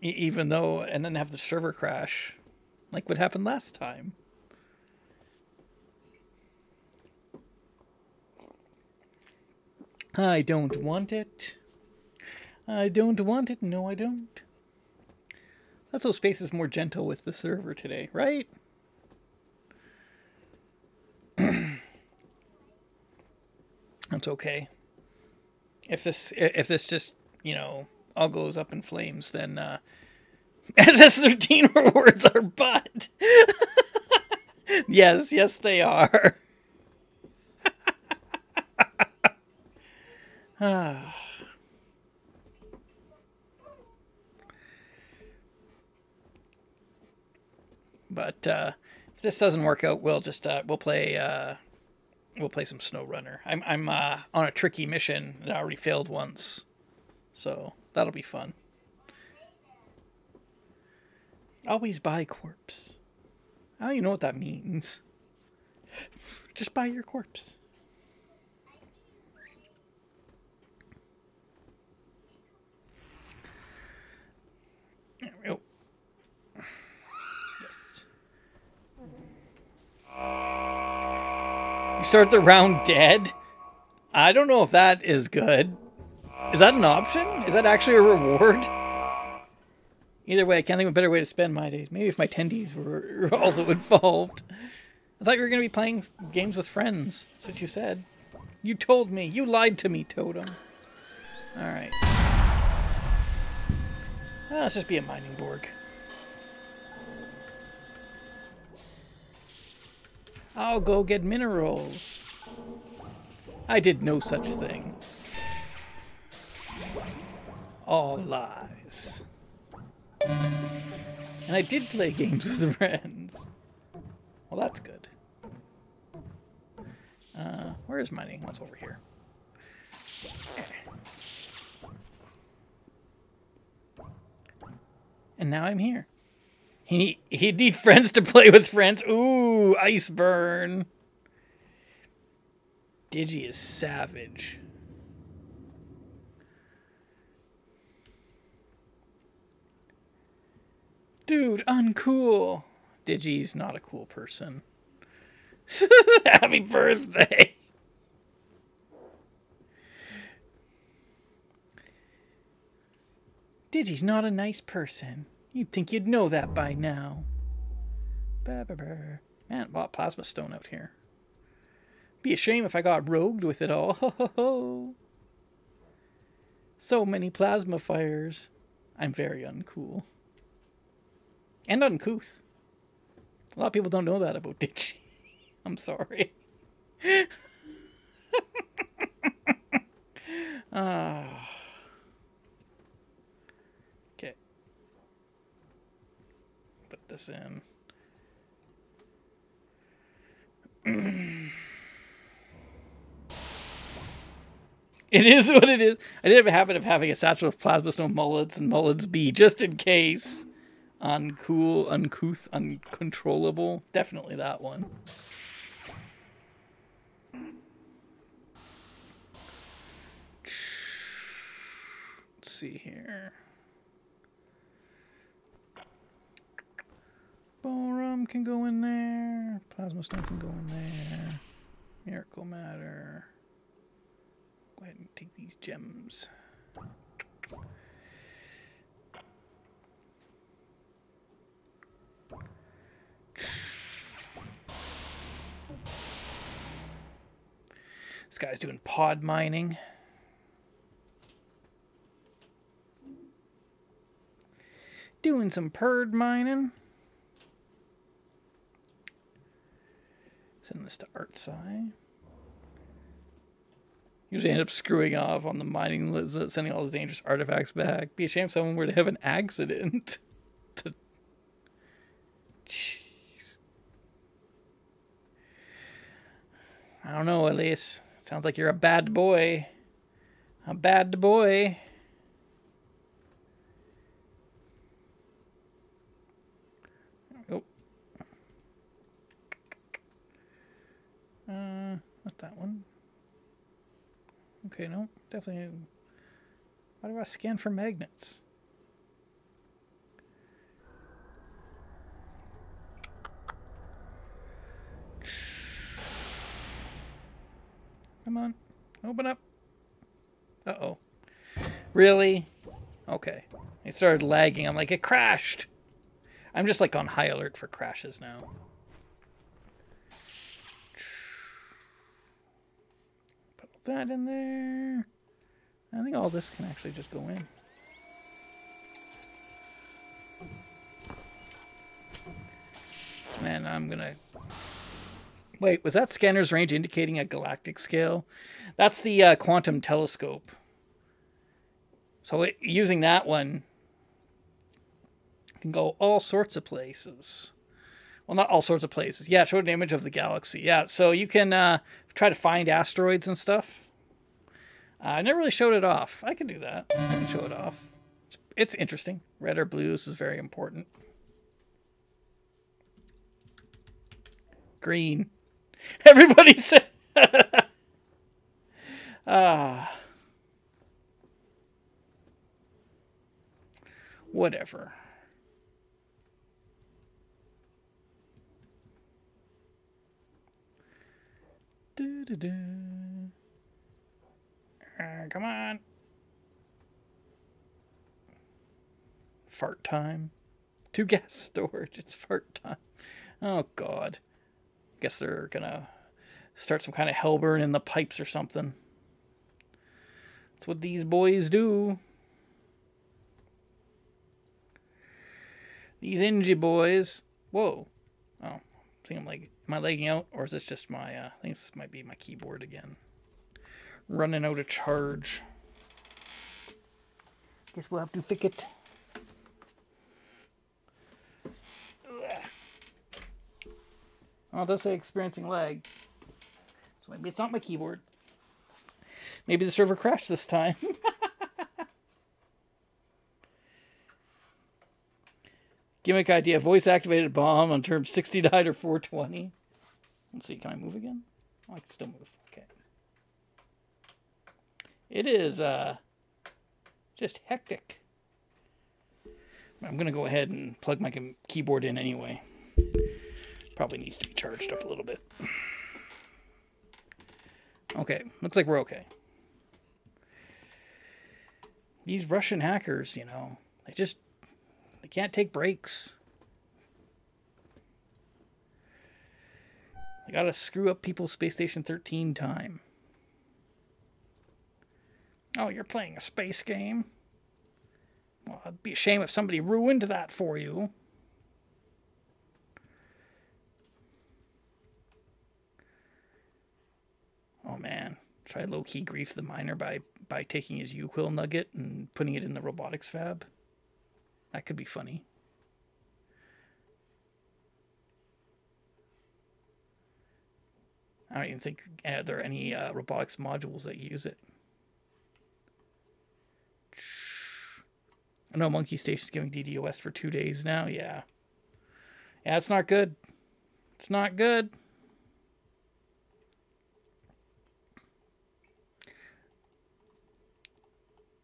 Even though, and then have the server crash, like what happened last time. I don't want it. I don't want it. No, I don't. Let's hope Space is more gentle with the server today, right? That's okay. If this if this just, you know, all goes up in flames, then uh SS13 rewards are butt. yes, yes they are. but uh, if this doesn't work out, we'll just uh, we'll play uh, we'll play some SnowRunner. I'm I'm uh, on a tricky mission I already failed once, so that'll be fun. Always buy corpse. I don't even know what that means. Just buy your corpse. There we go. Yes. You start the round dead? I don't know if that is good. Is that an option? Is that actually a reward? Either way, I can't think of a better way to spend my days. Maybe if my tendies were also involved. I thought you were going to be playing games with friends. That's what you said. You told me. You lied to me, Totem. Alright. Ah, let's just be a mining Borg. I'll go get minerals. I did no such thing. All lies. And I did play games with friends. Well, that's good. Uh, where is mining? What's over here? And now I'm here. He he'd need friends to play with friends. Ooh, ice burn. Digi is savage. Dude, uncool. Digi's not a cool person. Happy birthday. Digi's not a nice person. You'd think you'd know that by now. Man, a plasma stone out here. Be a shame if I got rogued with it all. Ho, ho, ho. So many plasma fires. I'm very uncool. And uncouth. A lot of people don't know that about Digi. I'm sorry. Ah. Okay. Put this in. It is what it is. I did have a habit of having a satchel of plasma stone mullets and mullets B just in case. Uncool, uncouth, uncontrollable. Definitely that one. Let's see here. Bohrum can go in there. Plasma stone can go in there. Miracle matter. Go ahead and take these gems. This guy's doing pod mining. Doing some perd mining. Send this to Artsai. Usually end up screwing off on the mining list, sending all those dangerous artifacts back. Be a shame if someone were to have an accident. to... I don't know, Elise. Sounds like you're a bad boy. A bad boy. Oh. Uh, not that one. Okay, no, definitely. Why do I scan for magnets? Come on. Open up. Uh-oh. Really? Okay. It started lagging. I'm like, it crashed. I'm just like on high alert for crashes now. Put that in there. I think all this can actually just go in. Man, I'm gonna... Wait, was that scanner's range indicating a galactic scale? That's the uh, quantum telescope. So it, using that one can go all sorts of places. Well, not all sorts of places. Yeah, showed an image of the galaxy. Yeah, so you can uh, try to find asteroids and stuff. Uh, I never really showed it off. I can do that. I can show it off. It's, it's interesting. Red or blue, this is very important. Green. Everybody said. Ah. Whatever. Uh, come on. Fart time. Two gas storage. It's fart time. Oh, God. Guess they're gonna start some kind of hell burn in the pipes or something. That's what these boys do. These Engie boys. Whoa. Oh, I think I'm like, am I lagging out? Or is this just my, uh, I think this might be my keyboard again. Running out of charge. Guess we'll have to fix it. Oh, it does say experiencing lag. So maybe it's not my keyboard. Maybe the server crashed this time. Gimmick idea. Voice activated bomb on term 69 or 420. Let's see. Can I move again? Oh, I can still move. Okay. It is uh, just hectic. I'm going to go ahead and plug my keyboard in anyway. Probably needs to be charged up a little bit. Okay, looks like we're okay. These Russian hackers, you know, they just they can't take breaks. They gotta screw up people's Space Station 13 time. Oh, you're playing a space game? Well, it'd be a shame if somebody ruined that for you. Oh man, try low key grief the miner by by taking his Uqill nugget and putting it in the robotics fab. That could be funny. I don't even think uh, there are any uh, robotics modules that use it. I know Monkey Station's giving DDoS for two days now. Yeah. Yeah, it's not good. It's not good.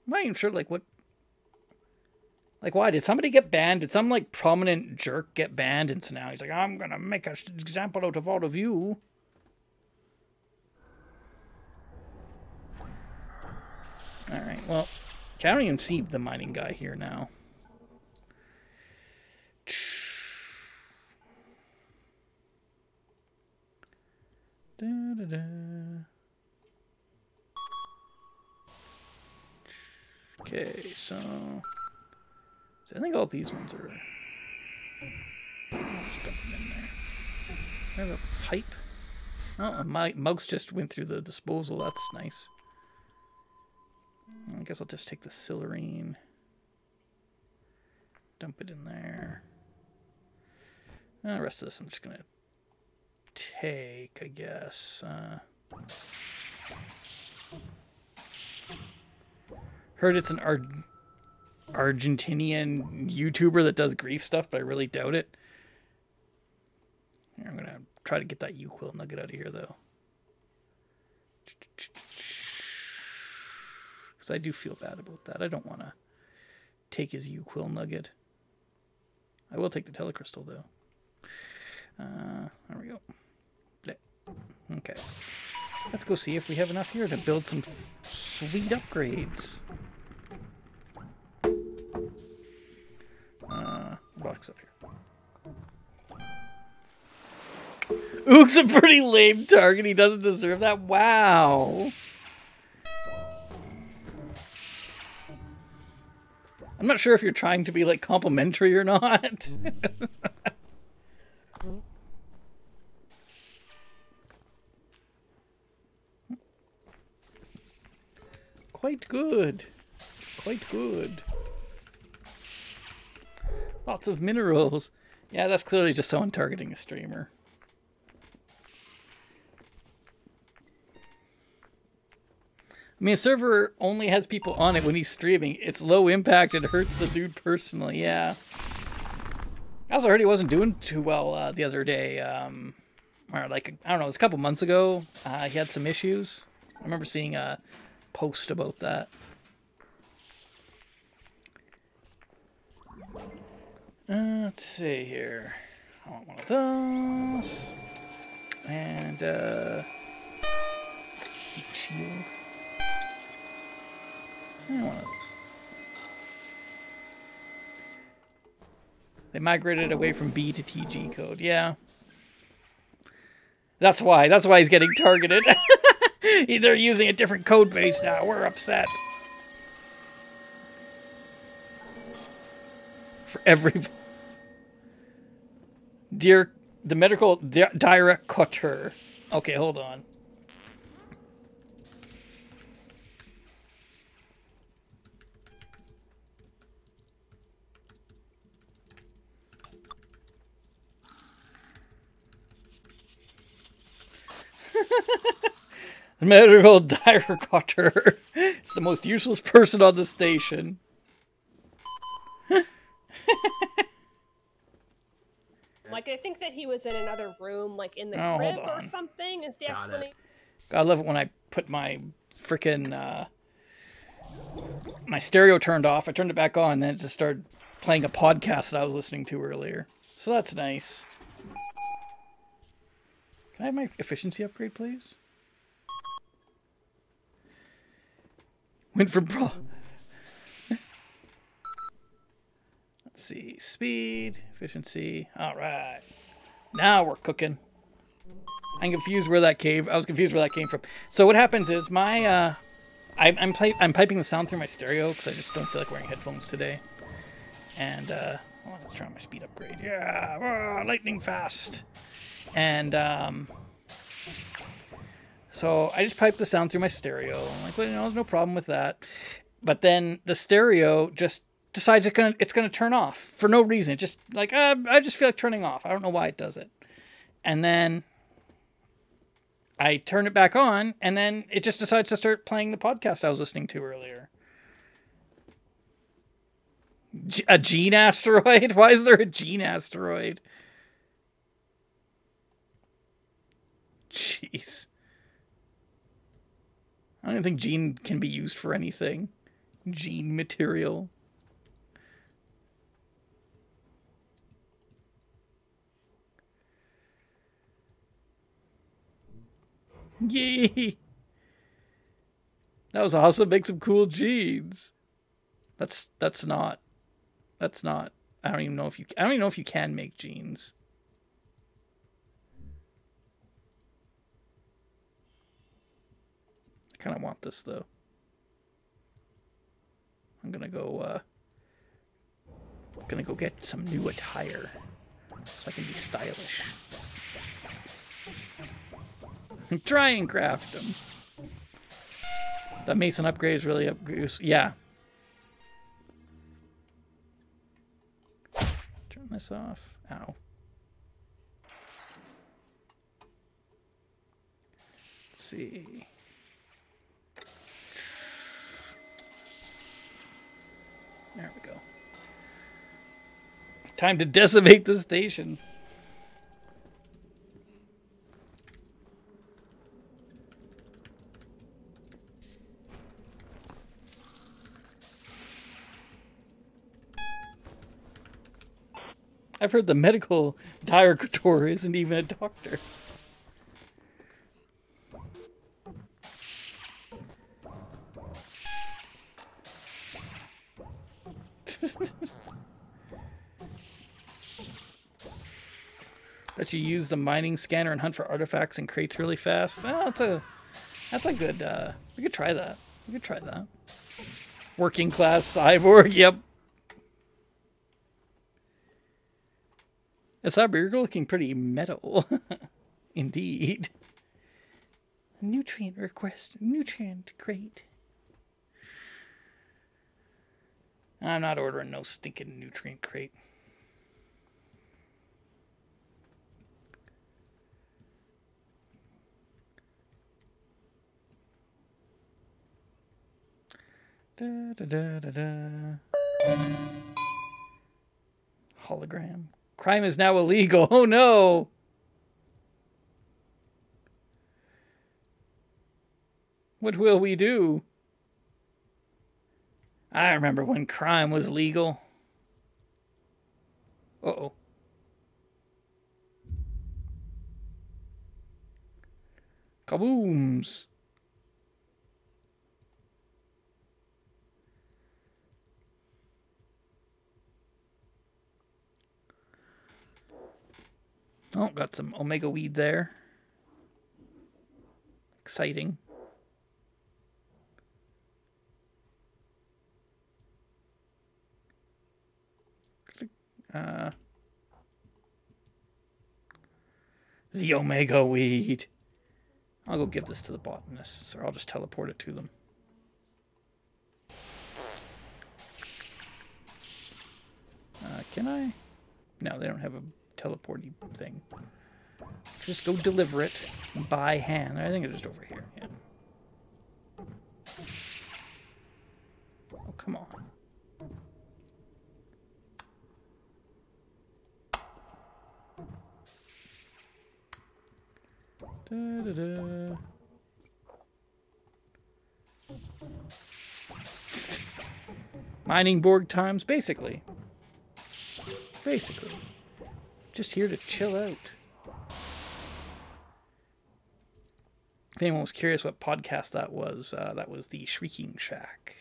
I'm not even sure, like, what. Like, why? Did somebody get banned? Did some, like, prominent jerk get banned? And so now he's like, I'm to make an example out of all of you. Alright, well, I don't even see the mining guy here now. Da, da, da. Okay, so, so I think all these ones are. I'll just dump them in there. I have a pipe. Oh, my mouse just went through the disposal. That's nice. I guess I'll just take the Syreline. Dump it in there. And uh, the rest of this I'm just going to take, I guess. Uh, Heard it's an Ar Argentinian YouTuber that does grief stuff, but I really doubt it. I'm gonna try to get that Uqill nugget out of here, though. Because I do feel bad about that. I don't want to take his Uqill nugget. I will take the telecrystal, though. Uh, there we go. Okay. Let's go see if we have enough here to build some sweet upgrades. Oog's a pretty lame target. He doesn't deserve that. Wow. I'm not sure if you're trying to be like complimentary or not. Quite good. Quite good. Lots of minerals. Yeah, that's clearly just someone targeting a streamer. Mean, a server only has people on it when he's streaming. It's low impact. It hurts the dude personally. Yeah. I also heard he wasn't doing too well uh, the other day. Um, or like I don't know, it was a couple months ago. Uh, he had some issues. I remember seeing a post about that. Uh, let's see here. I want one of those. And, uh, shield. They migrated away from Bee to TG code. Yeah. That's why. That's why he's getting targeted. They're using a different code base now. We're upset. For every... Dear... The medical di director. Okay, hold on. Medical director. It's the most useless person on the station. like I think that he was in another room, like in the oh, crib or something. Is the explanation? I love it when I put my freaking uh, my stereo turned off. I turned it back on, and then it just started playing a podcast that I was listening to earlier. So that's nice. Can I have my efficiency upgrade, please? Went for pro. Let's see. Speed, efficiency. All right. Now we're cooking. I'm confused where that came. I was confused where that came from. So what happens is my uh, I, I'm play, I'm piping the sound through my stereo because I just don't feel like wearing headphones today. And uh, well, let's try my speed upgrade. Yeah, lightning fast. And um, so I just piped the sound through my stereo. I'm like, well, you know, there's no problem with that. But then the stereo just decides it's gonna it's gonna turn off for no reason. It just like uh, I just feel like turning off. I don't know why it does it. And then I turn it back on, and then it just decides to start playing the podcast I was listening to earlier. G- a gene asteroid? Why is there a gene asteroid? Jeez. I don't think gene can be used for anything. Gene material. Yay! That was awesome. Make some cool jeans. That's that's not. That's not. I don't even know if you. I don't even know if you can make jeans. Kind of want this though. I'm gonna go. Uh, gonna go get some new attire so I can be stylish. Try and craft them. That Mason upgrade is really up. goose. Yeah. Turn this off. Ow. Let's see. There we go. Time to decimate the station. I've heard the medical director isn't even a doctor. Bet you use the mining scanner and hunt for artifacts and crates really fast. Well, that's a that's a good uh we could try that. We could try that. Working class cyborg, yep. A cyborg, you're looking pretty metal. Indeed. Nutrient request. Nutrient crate. I'm not ordering no stinking nutrient crate. Da, da, da, da, da. Hologram. Crime is now illegal. Oh no! What will we do? I remember when crime was legal. Uh oh. Kabooms. Oh, got some omega weed there. Exciting. Uh, the omega weed. I'll go give this to the botanists, or I'll just teleport it to them. Uh, can I? No, they don't have a teleporty thing. Let's just go deliver it by hand. I think it's just over here. Yeah. Oh, come on. Da, da, da. Mining Borg times, basically. Basically. Just here to chill out. If anyone was curious what podcast that was, uh, that was the Shrieking Shack.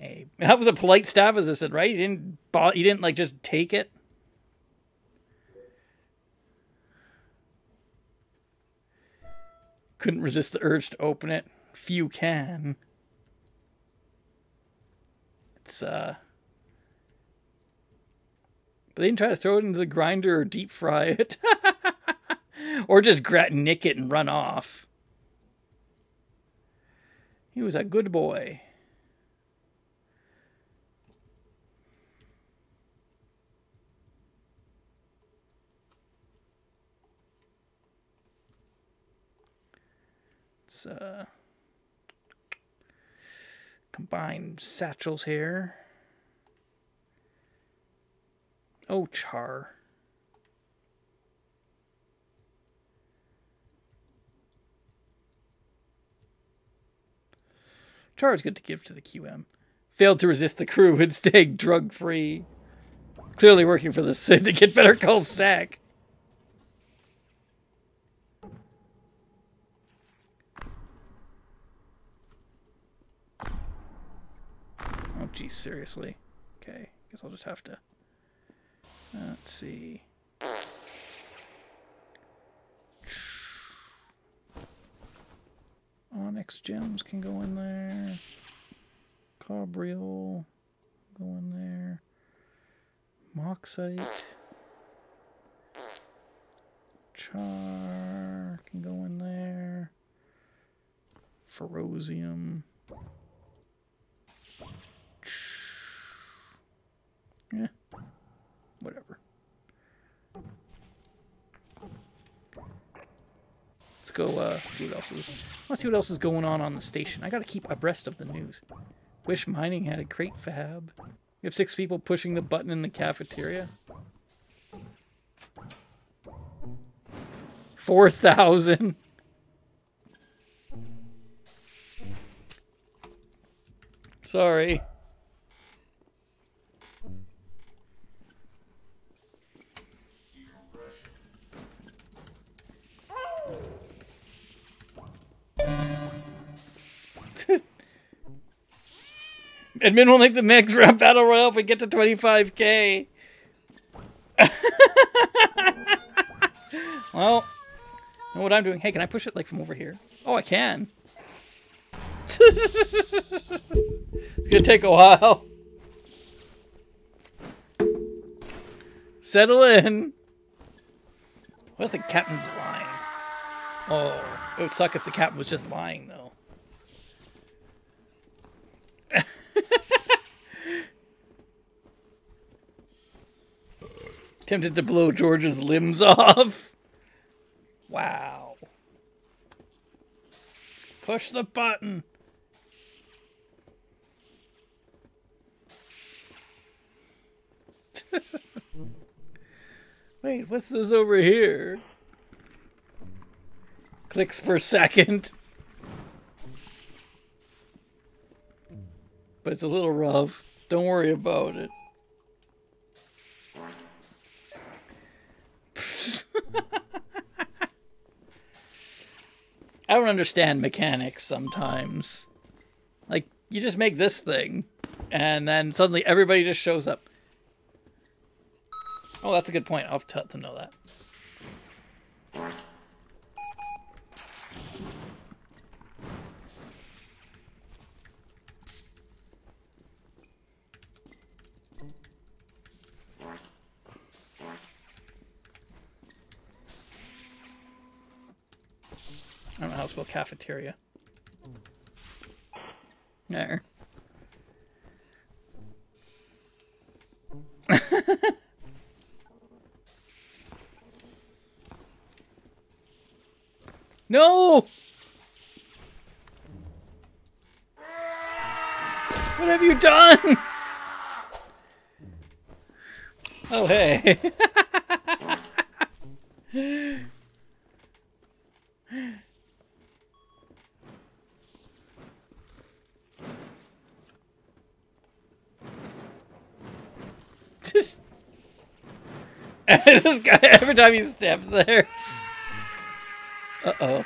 A, that was a polite staff assistant, right? You didn't, you didn't like just take it. Couldn't resist the urge to open it. Few can. It's, uh. But they didn't try to throw it into the grinder or deep fry it. or just gra- nick it and run off. He was a good boy. Uh, combine satchels here. Oh, char. Char is good to give to the QM. Failed to resist the crew and staying drug free. Clearly working for the syndicate. Better call Sack. Geez, seriously. Okay, guess I'll just have to. Uh, let's see. Onyx gems can go in there. Cobryl go in there. Mauxite. Char can go in there. Ferrosium. Yeah. Whatever. Let's go uh, see what else is. Let's see what else is going on on the station. I got to keep abreast of the news. Wish Mining had a crate fab. We have six people pushing the button in the cafeteria. Four thousand. Admin will make the mix rap battle royale if we get to 25k. well, know what I'm doing. Hey, can I push it like from over here? Oh, I can. it's gonna take a while. Settle in. What if the captain's lying? Oh, it would suck if the captain was just lying, though. Tempted to blow George's limbs off. Wow. Push the button. Wait, what's this over here? Clicks per second. But it's a little rough. Don't worry about it. I don't understand mechanics sometimes. Like, you just make this thing, and then suddenly everybody just shows up. Oh, that's a good point. I'll have to know that. Spell cafeteria. There. No! What have you done? Oh, hey. this guy, every time he steps there. Uh-oh.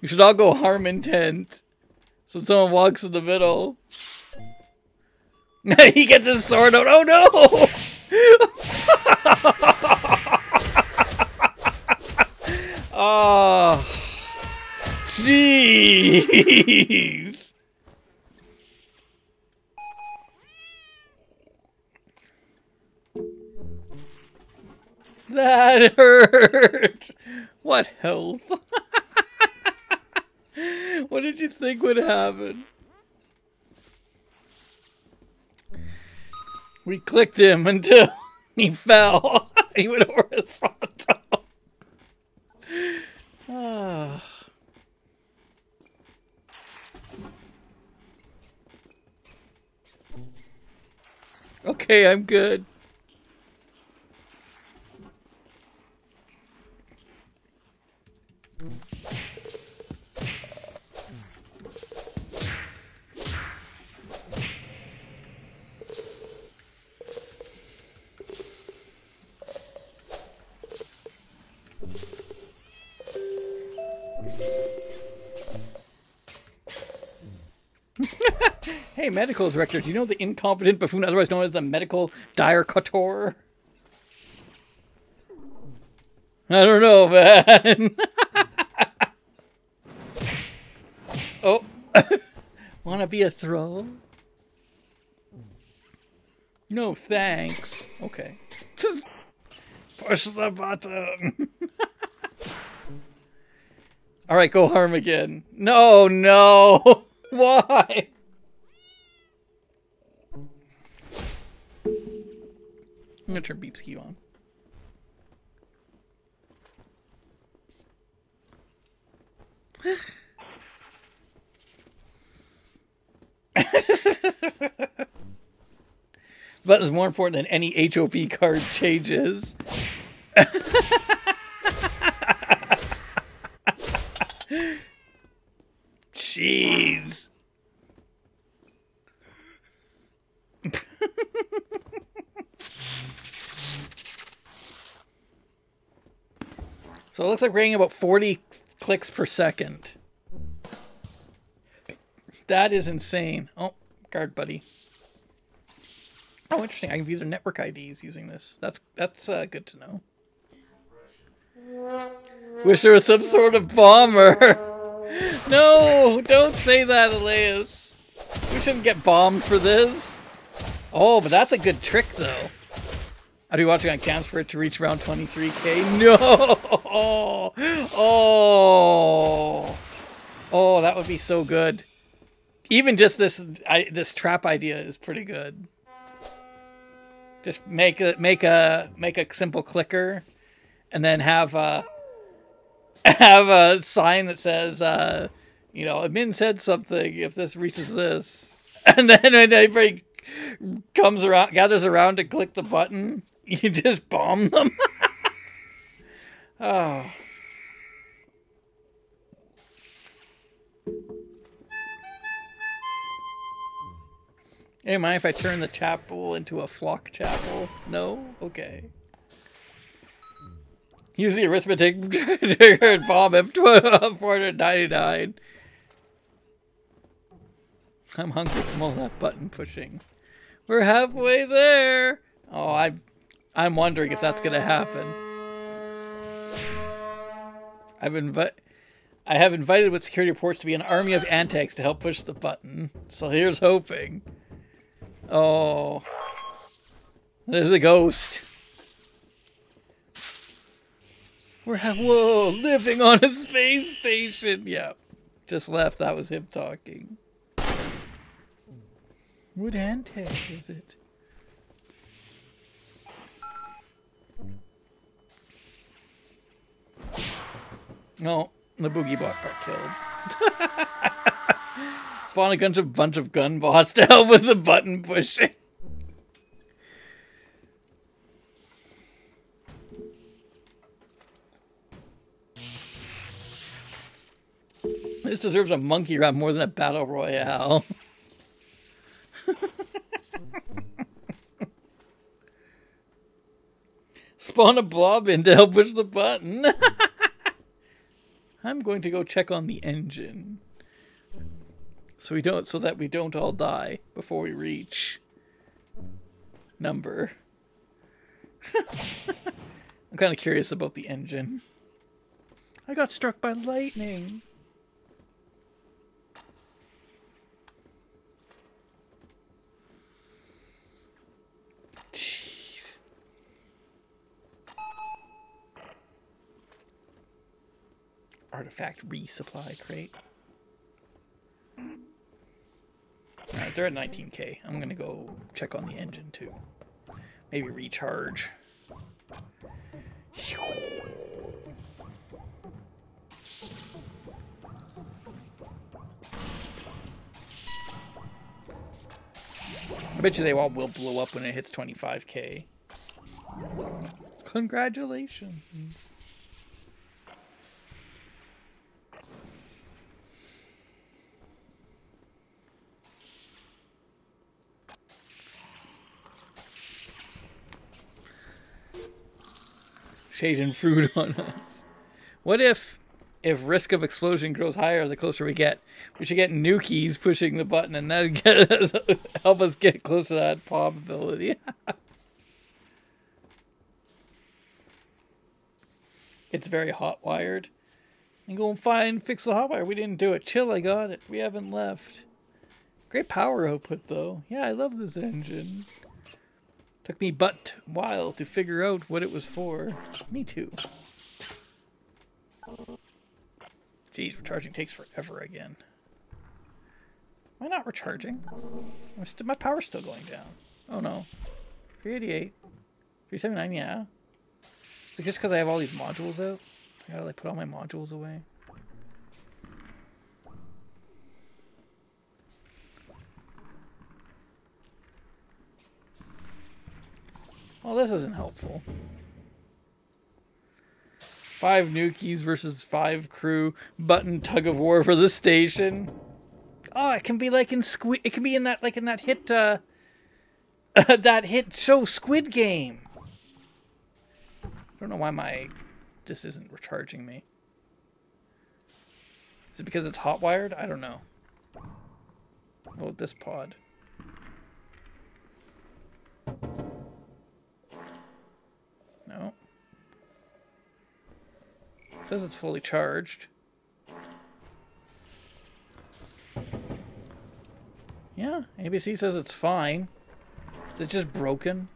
We should all go harm intent. So someone walks in the middle. he gets his sword out. Oh no! oh. Jeez. That hurt. What health? what did you think would happen? We clicked him until he fell. he went horizontal. Okay, I'm good. Hey, medical director, do you know the incompetent buffoon, otherwise known as the medical dire? I don't know, man. oh. Wanna be a throw? No, thanks. Okay. Push the button. All right, go harm again. No, no. Why? I'm gonna turn Beepsky on. but is more important than any HOP card changes. Jeez. so it looks like we're getting about 40 clicks per second. That is insane. Oh, guard buddy. Oh, interesting. I can view their network IDs using this. That's that's uh, good to know. Wish there was some sort of bomber. no, don't say that, Elias. We shouldn't get bombed for this. Oh, but that's a good trick, though. I'd be watching on cams for it to reach around 23k. No! Oh! Oh, that would be so good. Even just this I, this trap idea is pretty good. Just make a make a make a simple clicker, and then have a have a sign that says, uh, you know, admin said something. If this reaches this, and then when everybody comes around, gathers around to click the button, you just bomb them. oh. Hey, mind if I turn the chapel into a flock chapel? No? Okay. Use the arithmetic triggered bomb F499. I'm hungry from all that button pushing. We're halfway there. Oh, I'm, I'm wondering if that's gonna happen. I've invi- I have invited with security reports to be an army of antics to help push the button. So here's hoping. Oh. There's a ghost. We're whoa, living on a space station. Yeah, just left. That was him talking. What antag is it? No, the boogie bot got killed. spawn a bunch of bunch of gun bots to help with the button pushing. This deserves a monkey round more than a battle royale. Spawn a blob in to help push the button. I'm going to go check on the engine so we don't so that we don't all die before we reach number. I'm kind of curious about the engine. I got struck by lightning. Artifact resupply crate. Alright, they're at 19k. I'm gonna go check on the engine too. Maybe recharge. I bet you they all will blow up when it hits 25k. Congratulations. Asian fruit on us. What if, if risk of explosion grows higher the closer we get? We should get nukies pushing the button, and that help us get close to that probability. it's very hot wired. And go and find fix the hot wire. We didn't do it. Chill, I got it. We haven't left. Great power output though. Yeah, I love this engine. Took me but while to figure out what it was for. Me too. Geez, recharging takes forever again. Why not recharging? My power's still going down. Oh no. 388. 379, yeah. Is it just because I have all these modules out? I gotta like put all my modules away. Well, this isn't helpful. Five nukies versus five crew. Button tug of war for the station. Oh, it can be like in Squid. It can be in that like in that hit. Uh, that hit show Squid Game. I don't know why my this isn't recharging me. Is it because it's hot wired? I don't know. Oh, this pod. No. It says it's fully charged. Yeah, ABC says it's fine. Is it just broken?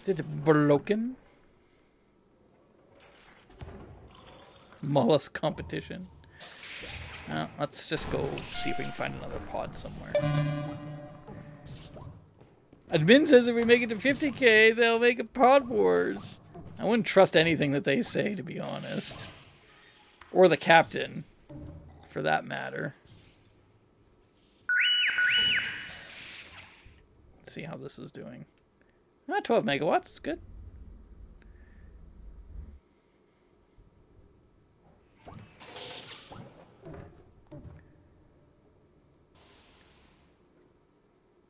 Is it broken? Mollusk competition. Uh, let's just go see if we can find another pod somewhere. Admin says if we make it to 50k, they'll make a Pod Wars. I wouldn't trust anything that they say, to be honest. Or the captain, for that matter. Let's see how this is doing. Ah, 12 megawatts, it's good.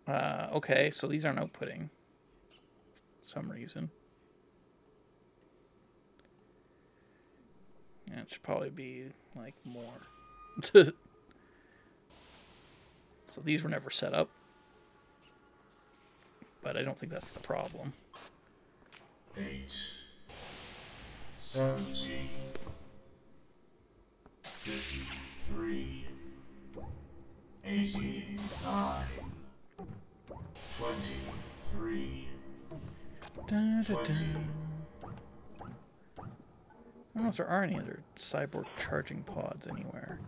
Uh, okay, so these aren't outputting. some reason. It should probably be, like, more. so these were never set up. But I don't think that's the problem. Eight. Seventy. Fifty-three. Eighty-nine. 23. Da, da, da. I don't know if there are any other cyborg charging pods anywhere.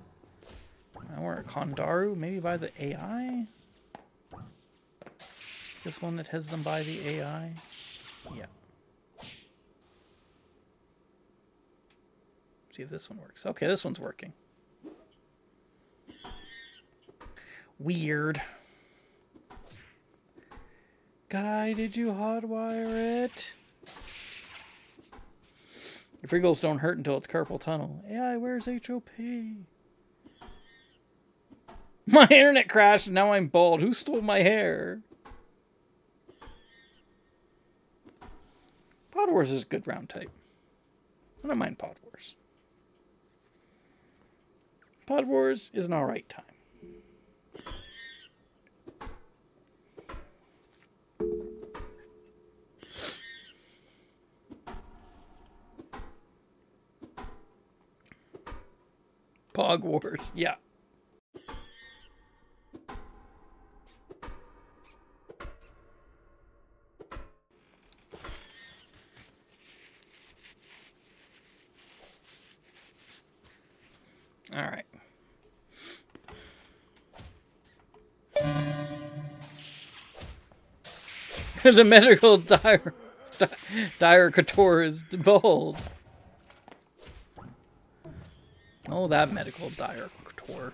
Or a Kondaru, maybe by the AI? This one that has them by the AI? Yeah. See if this one works. Okay, this one's working. Weird. Guy, did you hotwire it? Your Pringles don't hurt until it's carpal tunnel. AI, where's HOP? My internet crashed and now I'm bald. Who stole my hair? Pod Wars is a good round type. I don't mind Pod Wars. Pod Wars is an alright time. Pog Wars, yeah. All right. the medical dire, dire couture is bold. Oh, that medical dire couture.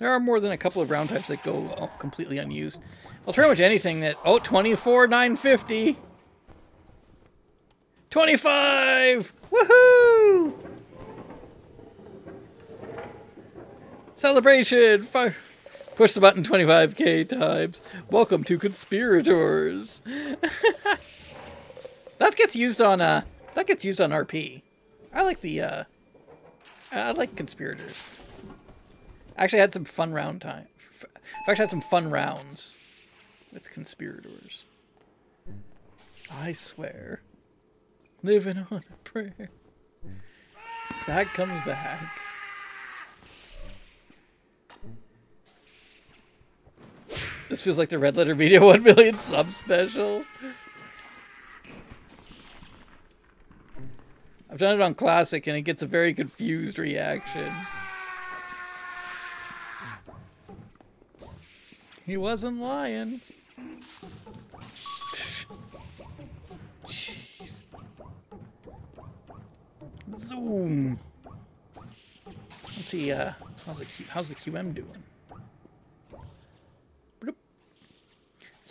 There are more than a couple of round types that go completely unused. Well, pretty much anything that... Oh, 24, 950. 25! Woohoo! Celebration! Fire. Push the button 25k times. Welcome to Conspirators. that gets used on uh that gets used on RP. I like the uh I like Conspirators. Actually had some fun round time. I actually had some fun rounds with Conspirators. I swear. Living on a prayer. Zach comes back. This feels like the Red Letter Media 1 million sub special. I've done it on Classic and it gets a very confused reaction. He wasn't lying. Jeez. Zoom. Let's see, uh, how's the, Q how's the QM doing?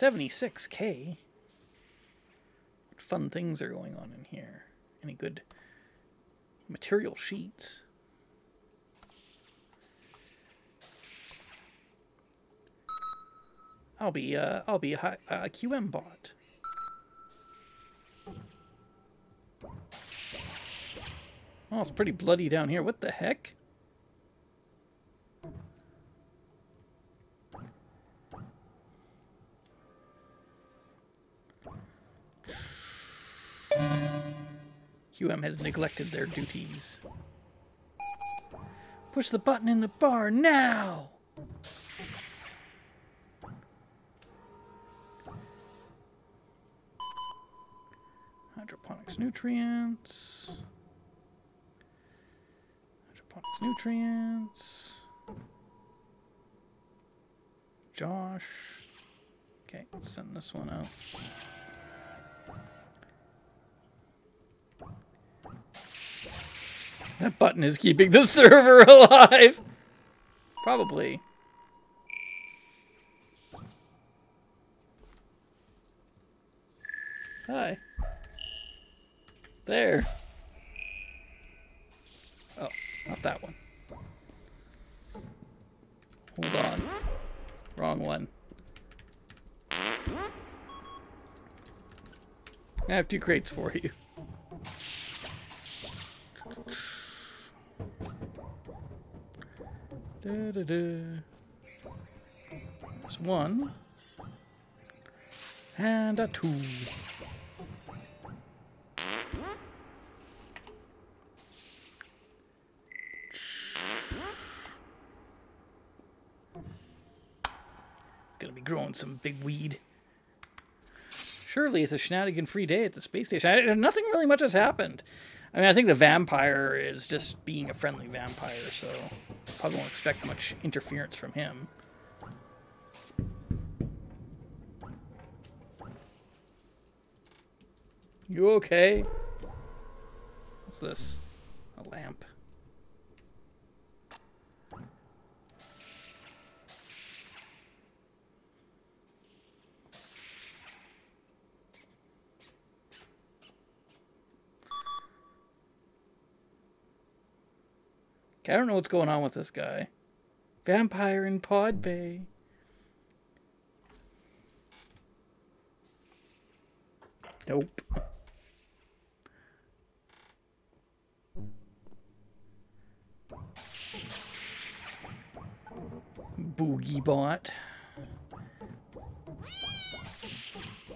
76k. What fun things are going on in here? Any good material sheets? I'll be uh, I'll be a, a QM bot. Oh, it's pretty bloody down here. What the heck? QM has neglected their duties. Push the button in the bar now! Hydroponics nutrients. Hydroponics nutrients. Josh. Okay, send this one out. That button is keeping the server alive. Probably. Hi. There. Oh, not that one. Hold on. Wrong one. I have two crates for you. Da, da, da. There's one. And a two. Gonna be growing some big weed. Surely it's a shenanigan-free day at the space station. I, nothing really much has happened. I mean, I think the vampire is just being a friendly vampire, so probably won't expect much interference from him. You okay? What's this? A lamp. I don't know what's going on with this guy. Vampire in Pod Bay. Nope. Boogie bot.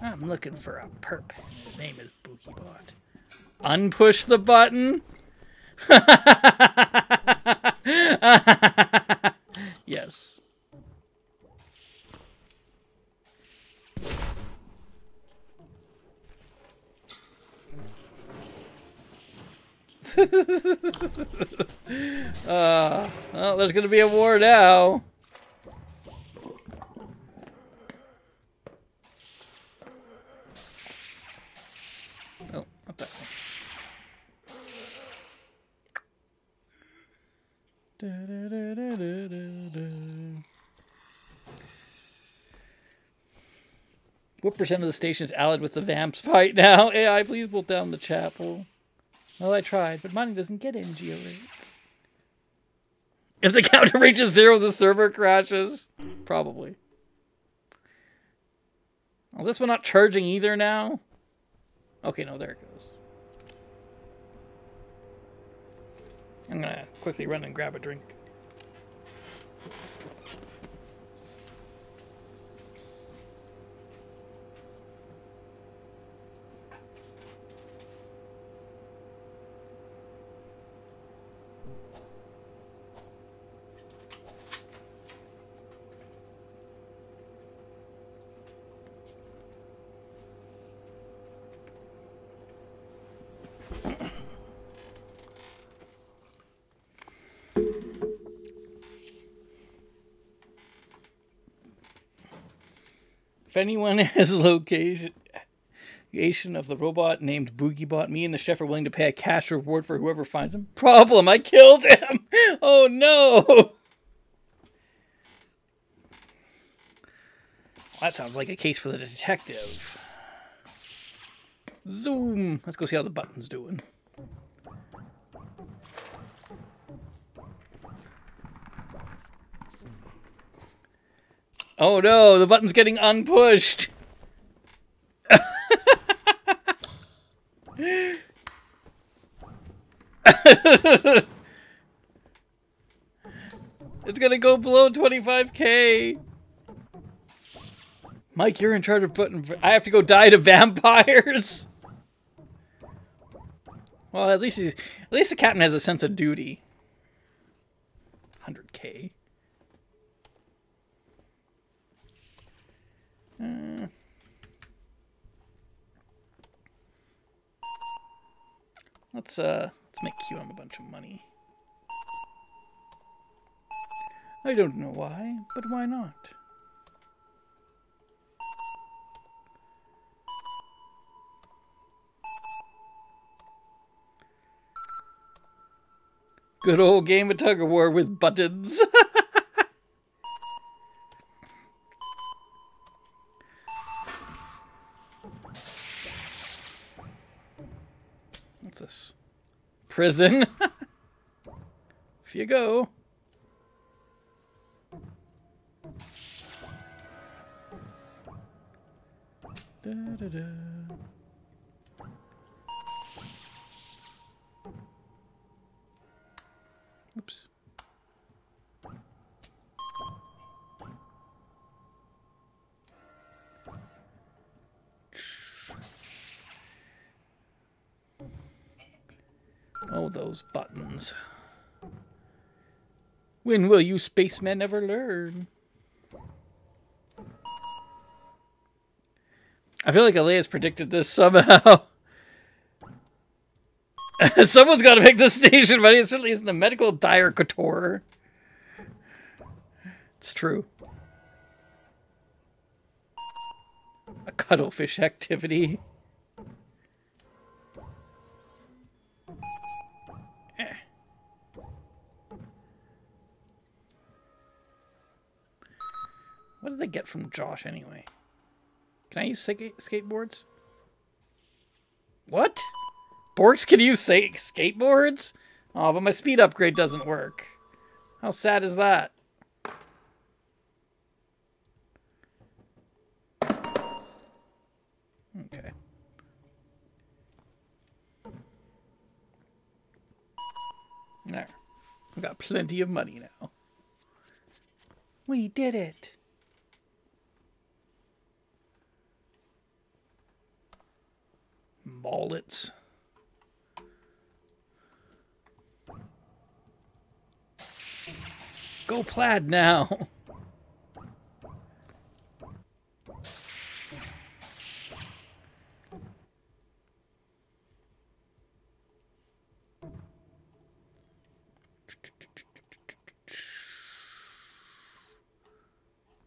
I'm looking for a perp. His name is Boogie Bot. Unpush the button? yes. uh, well, there's going to be a war now. Oh, not that one. Da, da, da, da, da, da, da. What percent of the station is allied with the vamps fight now? AI, please bolt down the chapel. Well, I tried, but money doesn't get NGO rates. If the counter reaches zero, the server crashes. Probably. Is this one not charging either now? Okay, no, there it goes. I'm gonna quickly run and grab a drink. If anyone has location location of the robot named BoogieBot, me and the chef are willing to pay a cash reward for whoever finds him. Problem, I killed him! Oh no! That sounds like a case for the detective. Zoom! Let's go see how the button's doing. Oh no, the button's getting unpushed. it's gonna go below 25k. Mike, you're in charge of putting. I have to go die to vampires. Well, at least he's at least the captain has a sense of duty. 100k. Uh, let's uh let's make QM a bunch of money. I don't know why, but why not? Good old game of tug of war with buttons. Prison. if you go. Those buttons. When will you spacemen ever learn? I feel like Elias predicted this somehow. Someone's got to pick the station, but it certainly isn't the medical dire couture. It's true. A cuttlefish activity. What did they get from Josh anyway? Can I use skateboards? What? Borgs can use skateboards? Oh, but my speed upgrade doesn't work. How sad is that? Okay. There. We got plenty of money now. We did it. Mullets. Go plaid now.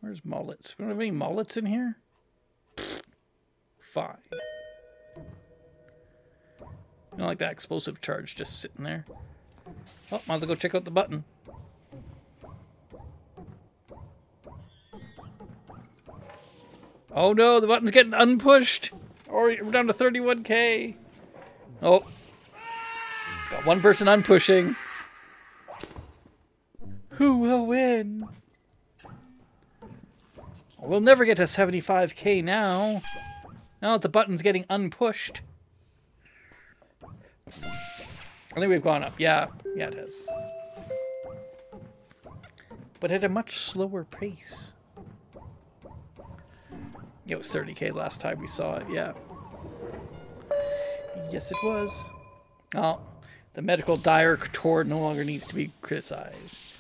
Where's mullets? We don't have any mullets in here? Fine. Like that explosive charge just sitting there? Oh, might as well go check out the button. Oh no, the button's getting unpushed. Or we're down to 31k. Oh. Got one person unpushing. Who will win? We'll never get to 75k now. Now that the button's getting unpushed. I think we've gone up. Yeah, yeah it has. But at a much slower pace. It was 30k last time we saw it, yeah. Yes, it was. Oh, the medical dire couture no longer needs to be criticized.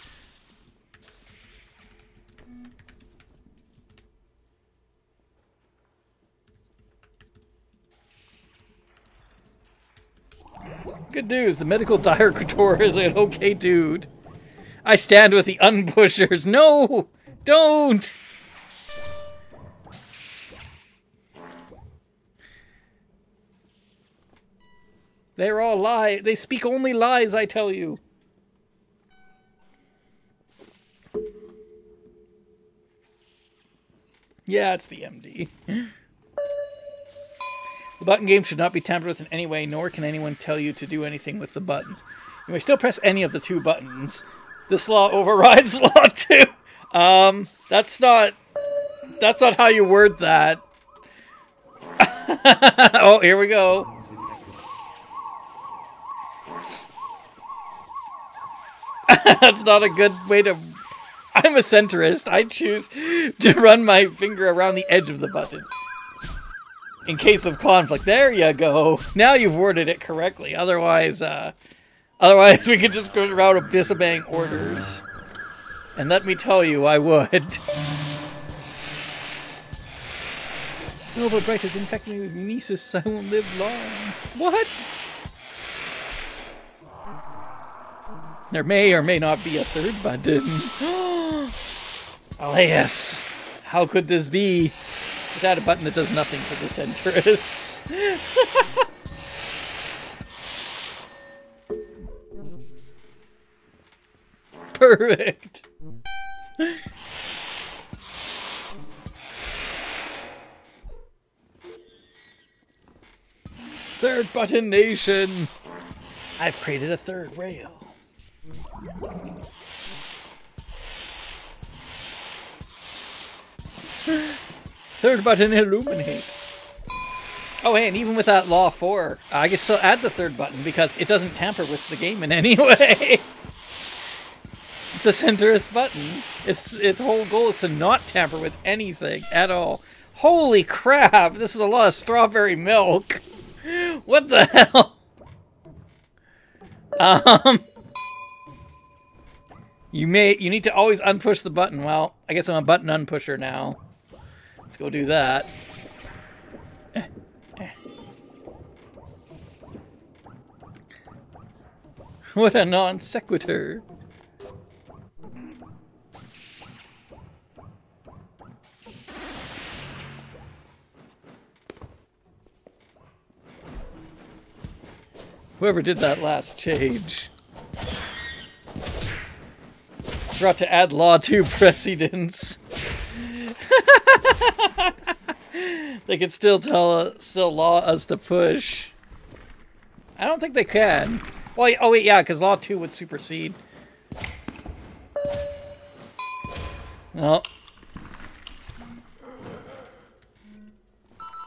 Good news, the medical director is an okay dude. I stand with the unpushers. No! Don't! They're all lies. They speak only lies, I tell you. Yeah, it's the MD. The button game should not be tampered with in any way, nor can anyone tell you to do anything with the buttons. You may still press any of the two buttons. This law overrides law two. Um, that's not that's not how you word that. oh, here we go. That's not a good way to... I'm a centrist. I choose to run my finger around the edge of the button. In case of conflict. There you go. Now you've worded it correctly. Otherwise, uh, otherwise we could just go around disobeying orders. And let me tell you, I would. Nova Bright has infected me with Nemesis. I won't live long. What? There may or may not be a third button. Elias, how could this be? Without a button that does nothing for the centrists. Perfect. Third button nation. I've created a third rail. Third button, illuminate. Oh, hey, and even with that Law 4, I can still add the third button because it doesn't tamper with the game in any way. it's a centerist button. Its its whole goal is to not tamper with anything at all. Holy crap! This is a lot of strawberry milk. What the hell? Um, you may you need to always unpush the button. Well, I guess I'm a button unpusher now. Let's go do that. What a non sequitur. Whoever did that last change. Forgot to add law to precedents. they can still tell us, still law us to push. I don't think they can. Well, oh wait, yeah, because law two would supersede. No.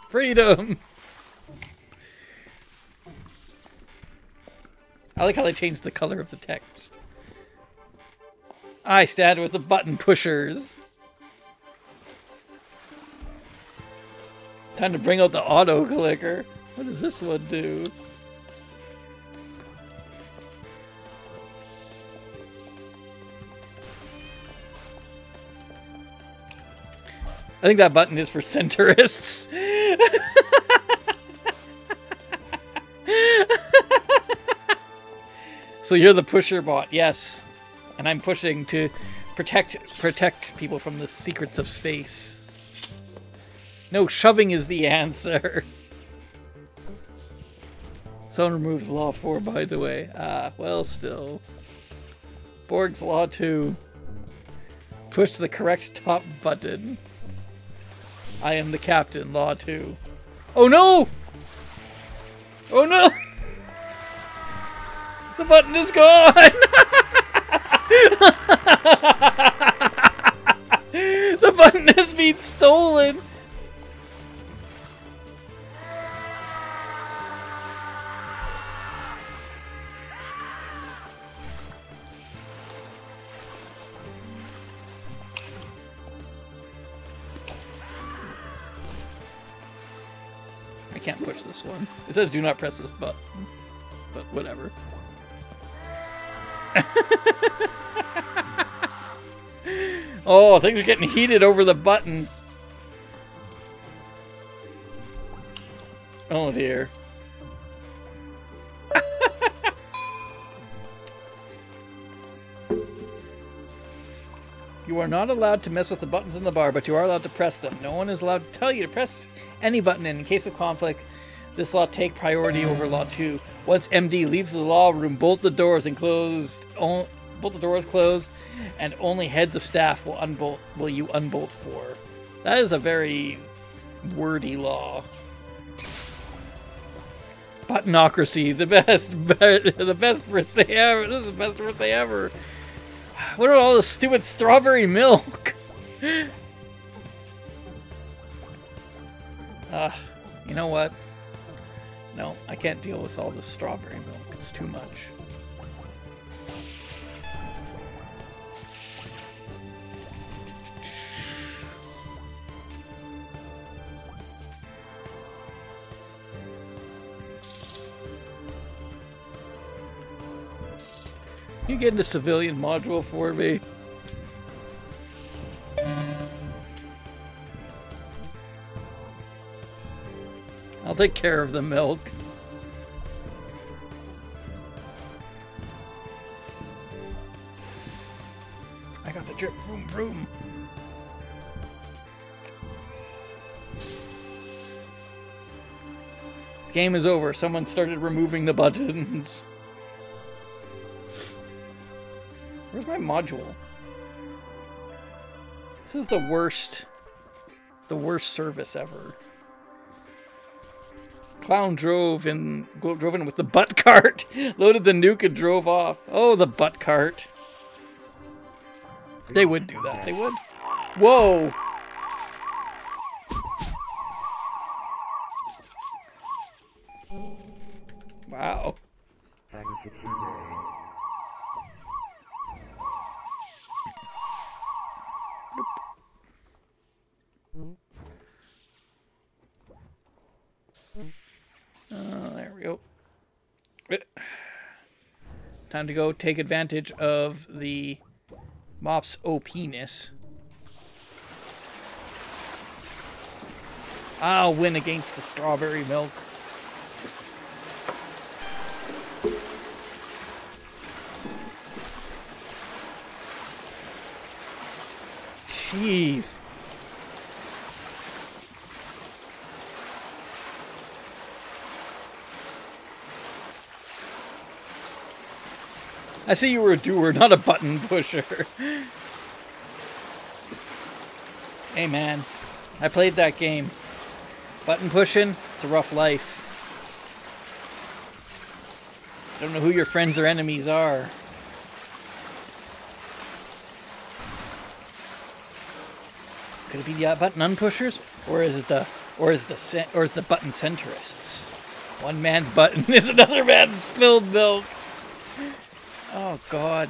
Freedom. I like how they changed the color of the text. I stand with the button pushers. Time to bring out the auto clicker. What does this one do? I think that button is for centerists. so you're the pusher bot, yes. And I'm pushing to protect protect people from the secrets of space. No, shoving is the answer. Someone removed Law 4, by the way. Ah, well, still. Borg's Law 2. Push the correct top button. I am the captain, Law 2. Oh no! Oh no! The button is gone! the button has been stolen! Can't push this one. It says do not press this button, but whatever. oh, things are getting heated over the button. Oh dear. You are not allowed to mess with the buttons in the bar, but you are allowed to press them. No one is allowed to tell you to press any button in. In case of conflict, this law take priority over law 2. Once MD leaves the law room, bolt the doors and closed bolt the doors closed and only heads of staff will unbolt will you unbolt for. That is a very wordy law. Buttonocracy, the best, the best birthday ever. This is the best birthday ever. What are all this stupid strawberry milk? uh, you know what? No, I can't deal with all this strawberry milk. It's too much. You get into civilian module for me. I'll take care of the milk. I got the drip, vroom, vroom. Game is over. Someone started removing the buttons. Where's my module? This is the worst, the worst service ever. Clown drove in, drove in with the butt cart, loaded the nuke and drove off. Oh, the butt cart. They would do that. They would. Whoa. Wow. Uh, there we go. Time to go take advantage of the mop's OPness. I'll win against the strawberry milk. Jeez. I see you were a doer, not a button pusher. hey man, I played that game. Button pushing, it's a rough life. Don't know who your friends or enemies are. Could it be the button unpushers, or is it the, or is the, or is the button centrists? One man's button is another man's spilled milk. Oh God.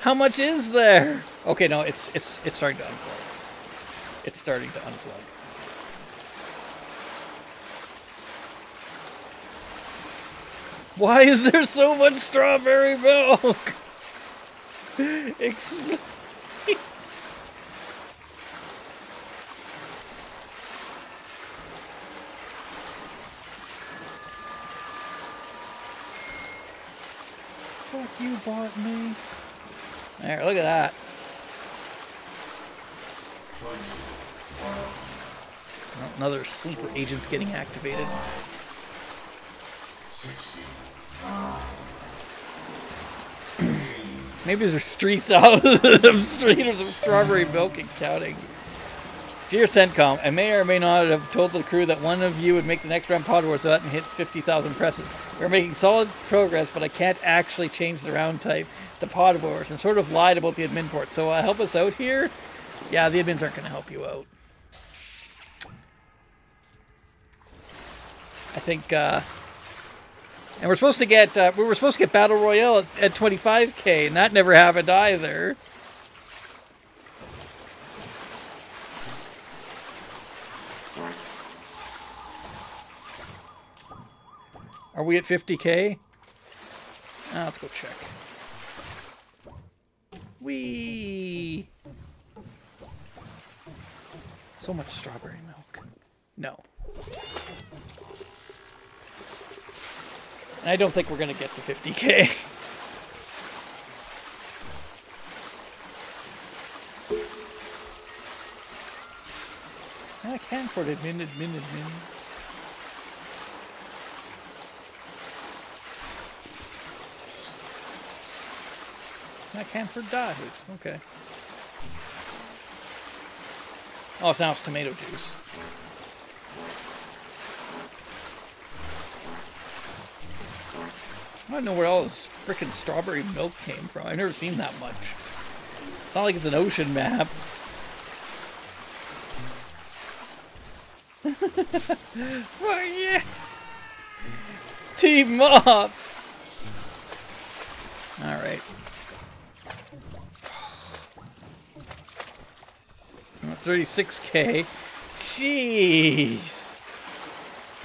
How much is there? Okay, no, it's it's it's starting to unplug. It's starting to unplug. Why is there so much strawberry milk? Fuck you, bought me. There, look at that. Oh, another sleeper agent's getting activated. Maybe there's 3,000 liters of strawberry milk and counting. Dear CENTCOM, I may or may not have told the crew that one of you would make the next round pod war so that hits 50,000 presses. We're making solid progress, but I can't actually change the round type to pod wars and sort of lied about the admin port. So uh, help us out here? Yeah, the admins aren't going to help you out. I think, uh, and we're supposed to get, uh, we were supposed to get Battle Royale at, at 25k, and that never happened either. Are we at 50k? Ah, let's go check. Wee. So much strawberry milk. No. And I don't think we're going to get to 50k. I can for it, admin, admin, admin. That Canford dies. Okay. Oh, so now it's tomato juice. I don't know where all this freaking strawberry milk came from. I've never seen that much. It's not like it's an ocean map. oh yeah! Team up! Alright. 36k. Jeez.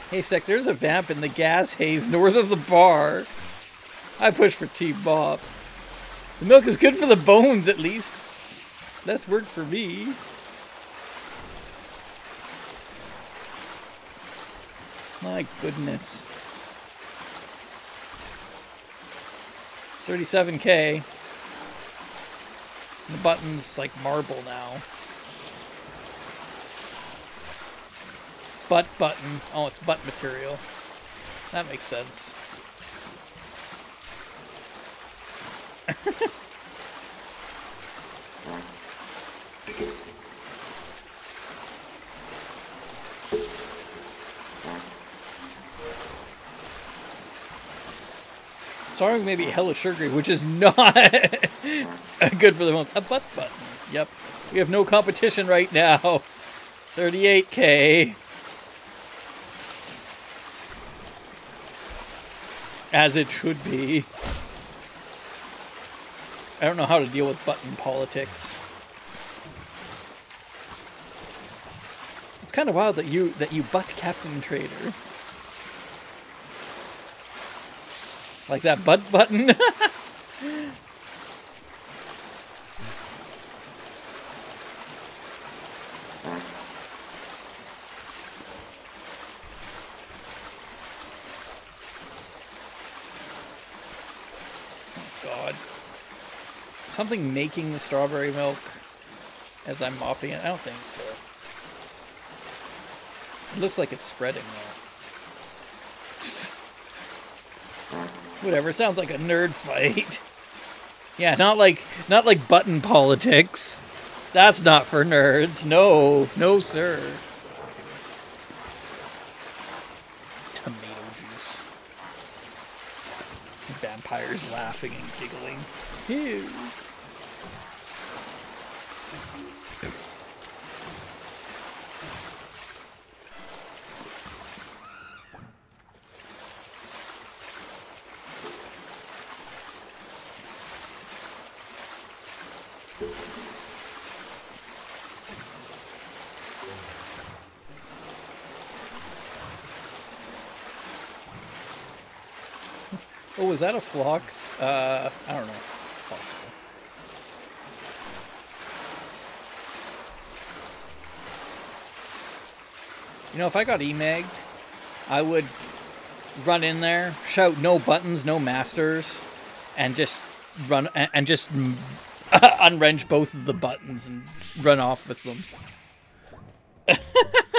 Hey, Sec, there's a vamp in the gas haze north of the bar. I push for T-Bop. The milk is good for the bones, at least. Less work for me. My goodness. 37k. The button's like marble now. Butt button. Oh, it's butt material. That makes sense. Sorry, maybe hella sugary, which is not good for the bones. A butt button. Yep. We have no competition right now. 38k. As it should be. I don't know how to deal with button politics. It's kind of wild that you that you butt Captain Trader. Like that butt button. something making the strawberry milk as I'm mopping it? I don't think so. It looks like it's spreading though. Whatever, sounds like a nerd fight. yeah, not like not like button politics. That's not for nerds. No, no sir. Tomato juice. Vampires laughing and giggling. Ew. Is that a flock? Uh, I don't know. It's possible. You know, if I got emagged, I would run in there, shout no buttons, no masters, and just run and just unwrench both of the buttons and run off with them.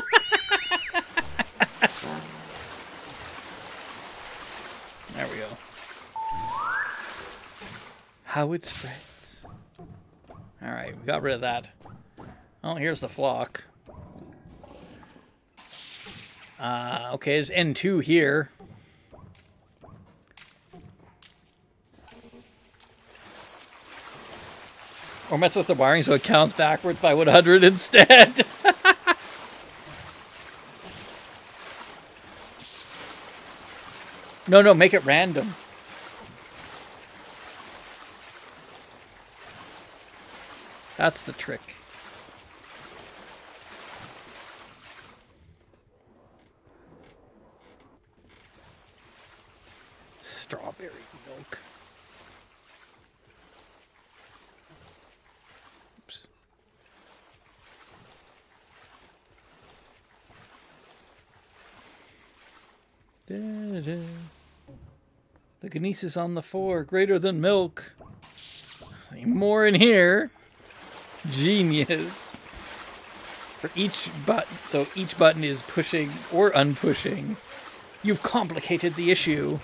How it spreads. Alright, we got rid of that. Oh, here's the flock. Uh, okay, there's N2 here. Or mess with the wiring so it counts backwards by 100 instead. no, no, make it random. That's the trick. Strawberry milk. Oops. Da, da. The gnesis on the four, greater than milk. More in here. Genius. For each button, so each button is pushing or unpushing. You've complicated the issue.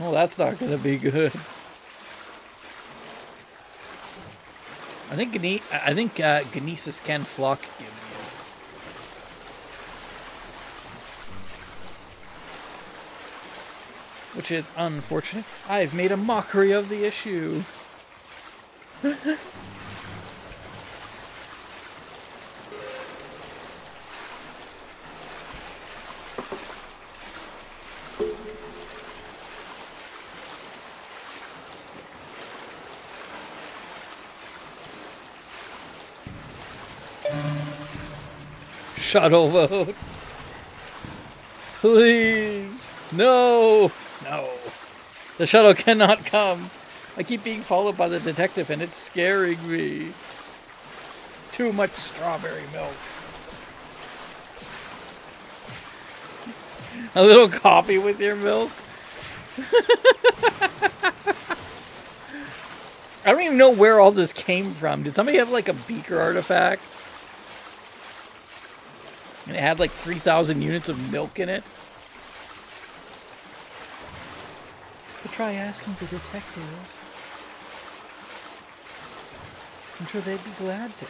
Well, that's not going to be good. I think I think uh, gnesis can flock which is unfortunate. I've made a mockery of the issue. Shuttle vote. Please. No. The shuttle cannot come. I keep being followed by the detective and it's scaring me. Too much strawberry milk. A little coffee with your milk. I don't even know where all this came from. Did somebody have like a beaker artifact? And it had like 3,000 units of milk in it? Try asking the detective. I'm sure they'd be glad to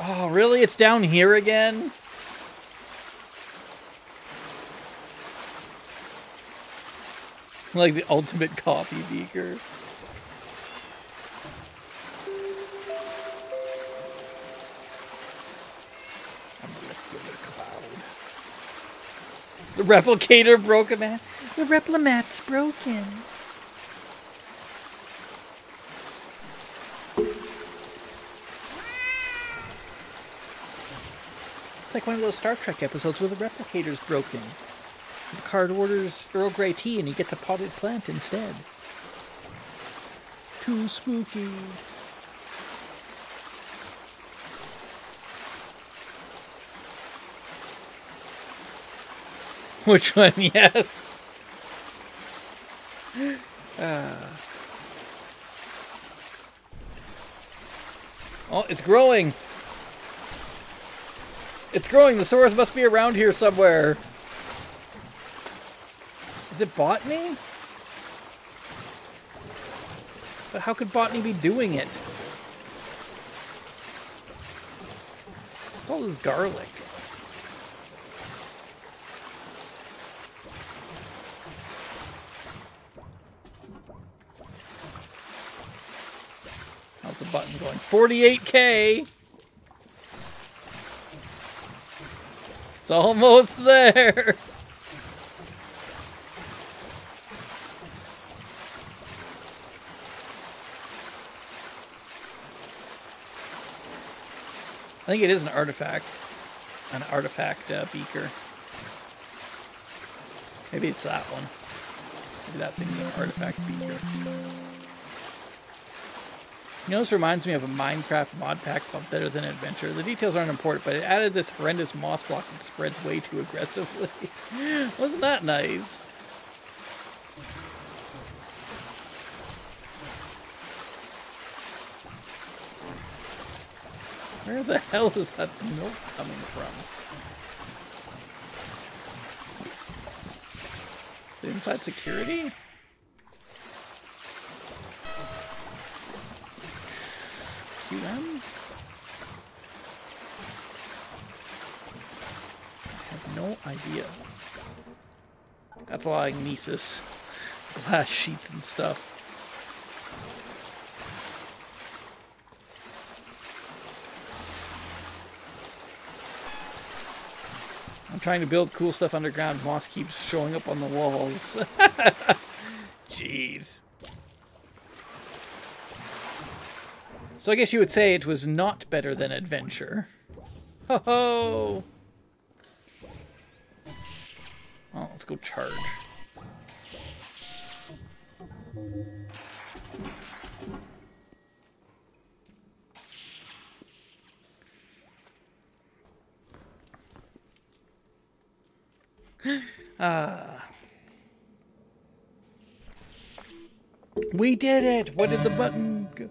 Oh, really? It's down here again? Like the ultimate coffee beaker. The replicator broke, man. The replimat's broken. It's like one of those Star Trek episodes where the replicator's broken. Picard orders Earl Grey tea and he gets a potted plant instead. Too spooky. Which one? Yes. Uh. Oh, it's growing. It's growing. The source must be around here somewhere. Is it botany? But how could botany be doing it? It's all this garlic. The button going? 48k! It's almost there! I think it is an artifact. An artifact uh, beaker. Maybe it's that one. Maybe that thing's an artifact beaker. You know, this reminds me of a Minecraft mod pack called Better Than Adventure. The details aren't important, but it added this horrendous moss block that spreads way too aggressively. Wasn't that nice? Where the hell is that milk coming from? The inside security? QM? I have no idea. That's a lot of Gnesis. Glass sheets and stuff. I'm trying to build cool stuff underground. Moss keeps showing up on the walls. Jeez. So I guess you would say it was not better than adventure. Ho ho! Oh, let's go charge. Ah. We did it! What did the button go?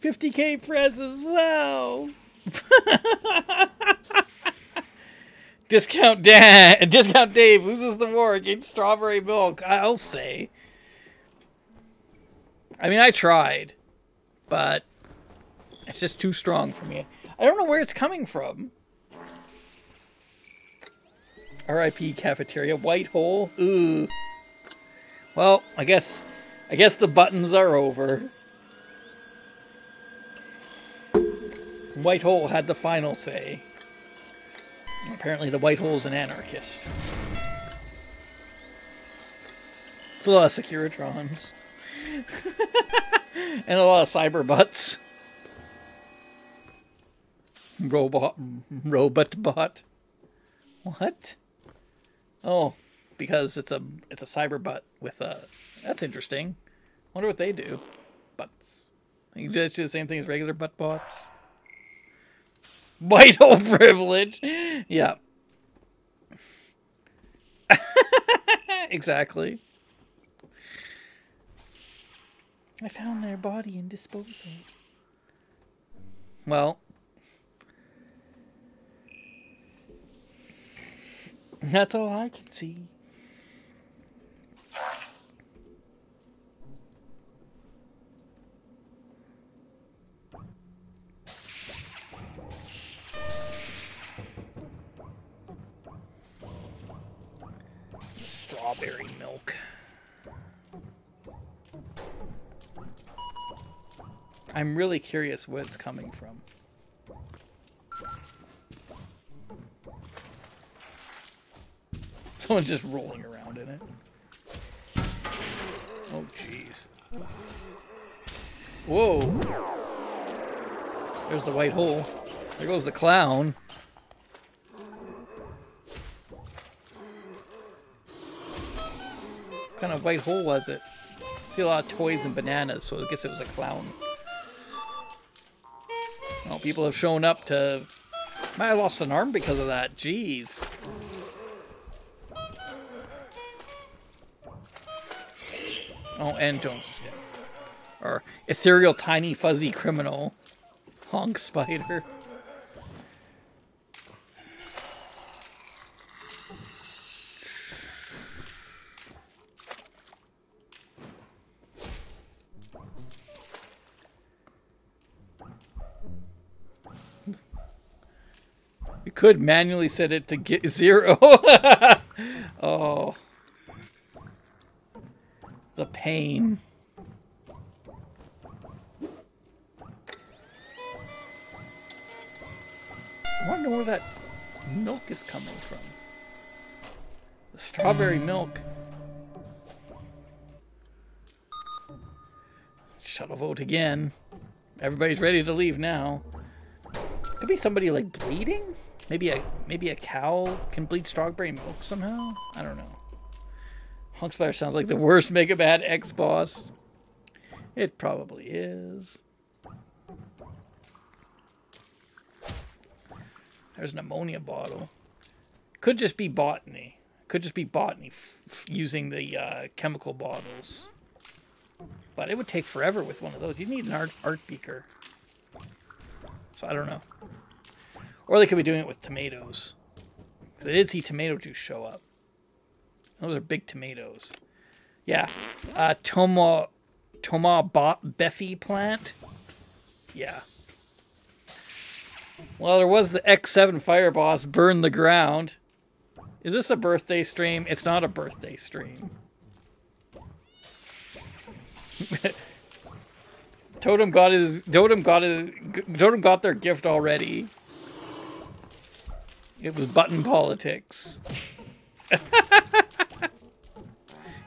50k presses, wow! discount Dan, discount Dave loses the war against strawberry milk. I'll say. I mean, I tried, but it's just too strong for me. I don't know where it's coming from. R.I.P. cafeteria. White hole. Ooh. Well, I guess, I guess the buttons are over. White hole had the final say. Apparently, the white hole's an anarchist. It's a lot of Securitrons. and a lot of cyber butts. Robot, robot bot. What? Oh, because it's a it's a cyber butt with a. That's interesting. Wonder what they do. Butts. You just do the same thing as regular butt bots. Hole privilege. Yeah. exactly. I found their body and disposal. Well, that's all I can see. Strawberry milk. I'm really curious where it's coming from. Someone's just rolling around in it. Oh, jeez. Whoa. There's the white hole. There goes the clown. Kind of white hole was it? See a lot of toys and bananas, so I guess it was a clown. Well, people have shown up to... I lost an arm because of that. Jeez. Oh, and Jones is dead. Or ethereal, tiny, fuzzy criminal. Honk spider. Could manually set it to get zero. oh. The pain. I wonder where that milk is coming from. The strawberry milk. Shuttle vote again. Everybody's ready to leave now. Could be somebody like bleeding? Maybe a maybe a cow can bleed strawberry milk somehow? I don't know. Honk spider sounds like the worst Mega Man X boss. It probably is. There's an ammonia bottle. Could just be botany. Could just be botany using the uh, chemical bottles. But it would take forever with one of those. You'd need an art, art beaker. So I don't know. Or they could be doing it with tomatoes. Because I did see tomato juice show up. Those are big tomatoes. Yeah. Uh, Toma, Toma Beffy plant. Yeah. Well, there was the X7 fire boss burn the ground. Is this a birthday stream? It's not a birthday stream. Totem got his Totem got his Totem got their gift already. It was button politics.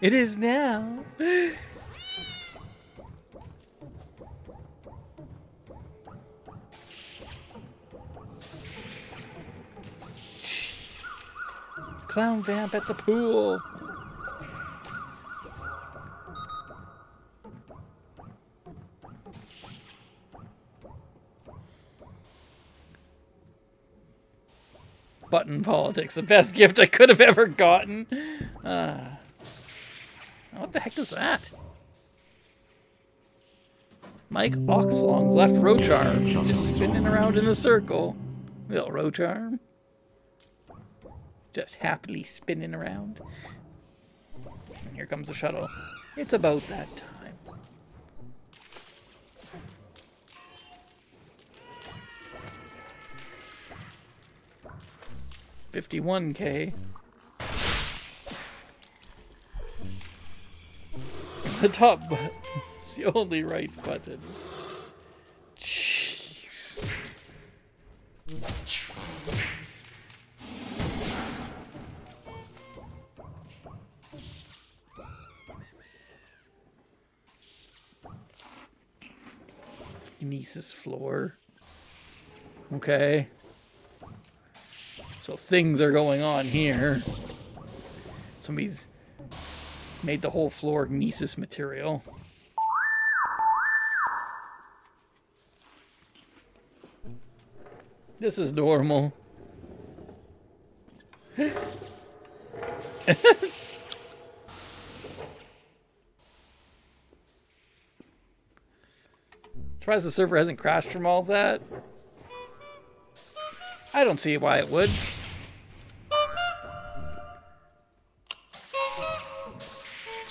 it is now. Clown vamp at the pool. Button politics, the best gift I could have ever gotten. Uh, what the heck is that? Mike Oxlong's left roach arm, just spinning around in a circle. Little roach arm just happily spinning around. And here comes the shuttle. It's about that time. Fifty-one K. The top button. It's the only right button. Jeez. Gnesis floor. Okay. So things are going on here. Somebody's made the whole floor Gnesis material. This is normal. Surprised the server hasn't crashed from all that. I don't see why it would.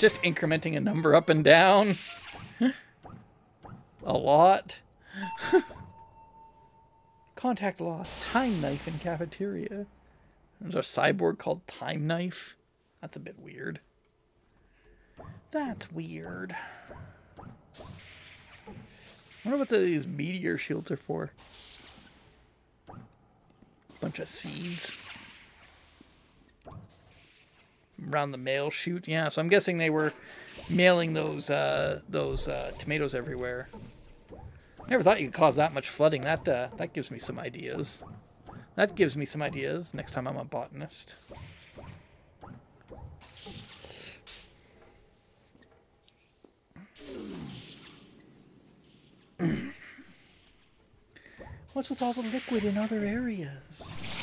Just incrementing a number up and down. a lot. Contact lost. Time knife in cafeteria. There's a cyborg called Time Knife. That's a bit weird. That's weird. I wonder what these meteor shields are for. Bunch of seeds. Around the mail chute, yeah. So I'm guessing they were mailing those uh, those uh, tomatoes everywhere. Never thought you could cause that much flooding. That uh, that gives me some ideas. That gives me some ideas next time I'm a botanist. What's with all the liquid in other areas?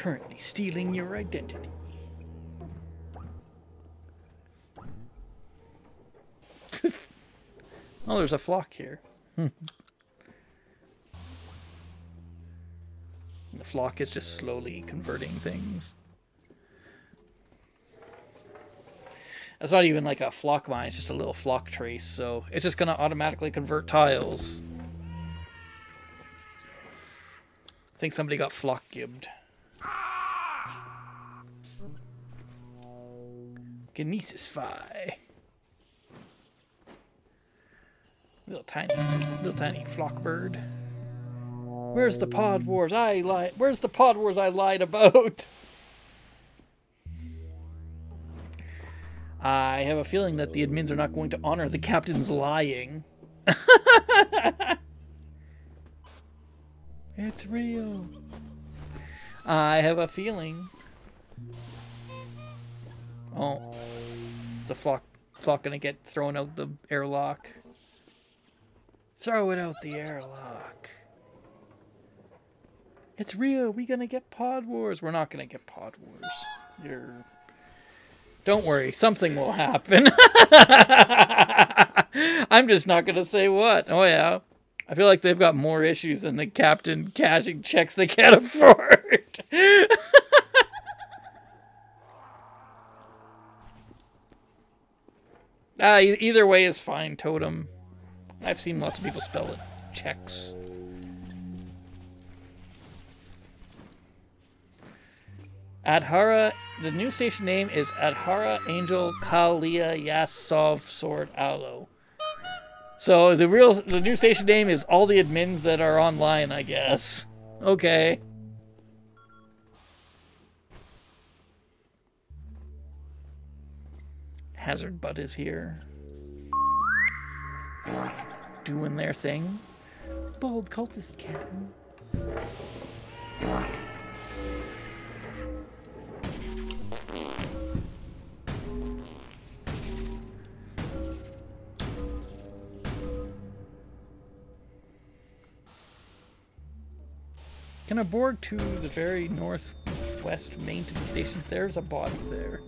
Currently stealing your identity. oh, there's a flock here. the flock is just slowly converting things. That's not even like a flock mine, it's just a little flock trace, so it's just going to automatically convert tiles. I think somebody got flock gibbed. Kinesis Phi. Little tiny, little tiny flock bird. Where's the pod wars I lied? Where's the pod wars I lied about? I have a feeling that the admins are not going to honor the captain's lying. it's real. I have a feeling. Oh, is the flock flock gonna get thrown out the airlock? Throw it out the airlock. It's real. We gonna get pod wars. We're not gonna get pod wars. You're don't worry, something will happen. I'm just not to say what. Oh, yeah. I feel like they've got more issues than the captain cashing checks they can't afford. uh, either way is fine, Totem. I've seen lots of people spell it checks. Adhara, the new station name is Adhara Angel Kalia Yasov Sword Alo. So the real, the new station name is all the admins that are online, I guess. Okay. Hazard Butt is here. Doing their thing. Bold cultist captain. Can I board to the very northwest main to the station? There's a body there.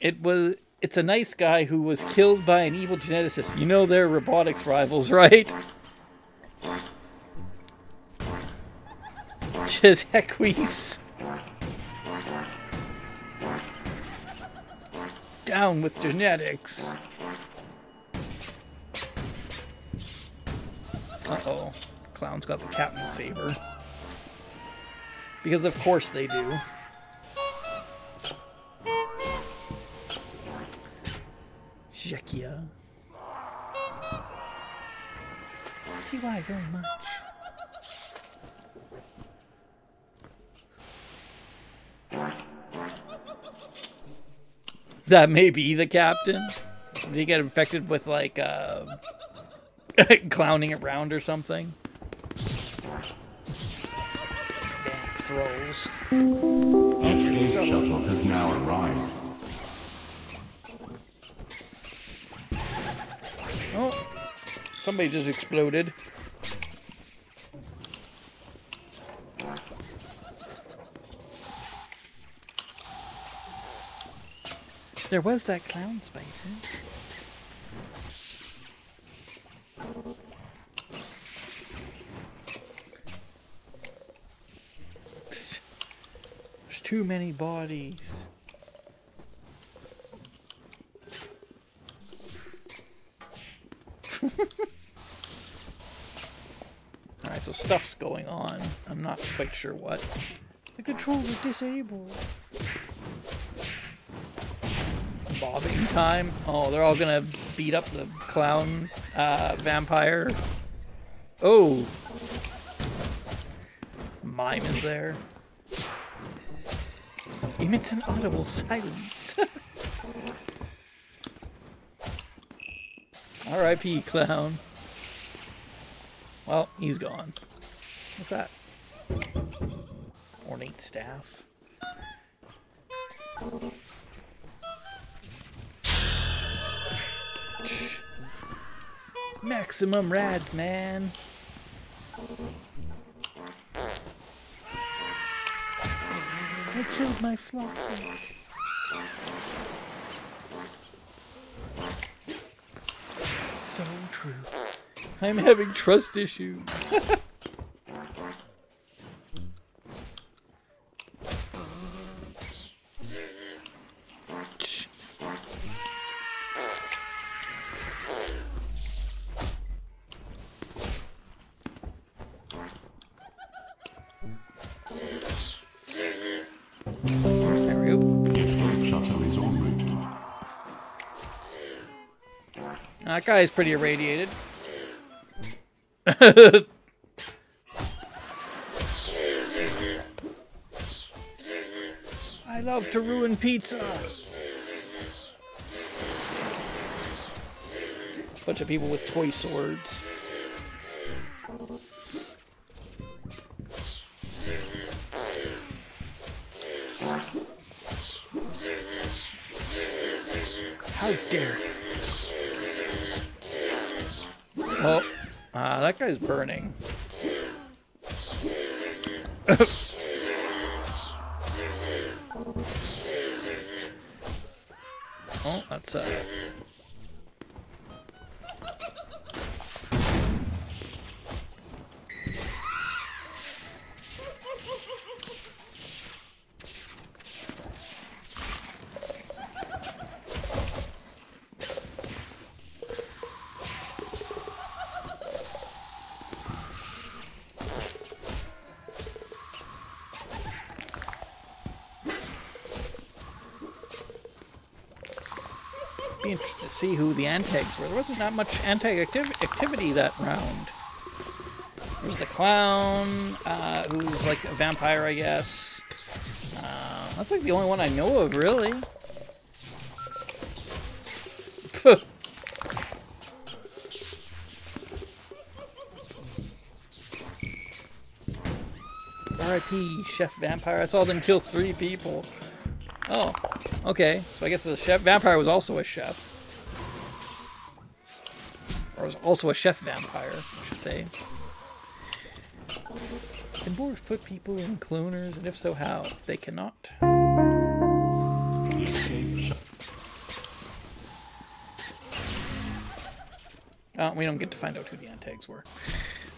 It was it's a nice guy who was killed by an evil geneticist. You know they're robotics rivals, right? Chishequis. Down with genetics. Uh-oh. Clown's got the captain's saber. Because of course they do. Shekia. TY very much. That may be the captain. Did he get infected with like uh, clowning around or something? Vamp throws. Escape shuttle has now arrived. Oh, somebody just exploded. There was that clown spider. There's too many bodies. Alright, so stuff's going on. I'm not quite sure what. The controls are disabled. Bobbing time. Oh, they're all gonna beat up the clown uh, vampire. Oh! Mime is there. Emits an audible silence. R.I.P. clown. Well, he's gone. What's that? Ornate staff. Maximum rads, man. I killed my flock. So true. I'm having trust issues. That guy's pretty irradiated. I love to ruin pizza. Bunch of people with toy swords. Guy's burning. oh, that's uh. See who the antags were. There wasn't that much antag activ- activity that round. There's the clown, uh, who's like a vampire, I guess. Uh, that's like the only one I know of, really. R.I.P. Chef Vampire. I saw them kill three people. Oh, okay. So I guess the chef vampire was also a chef. Or also a chef vampire, I should say. Can borgs put people in cloners, and if so, how? They cannot. Oh, we don't get to find out who the antags were.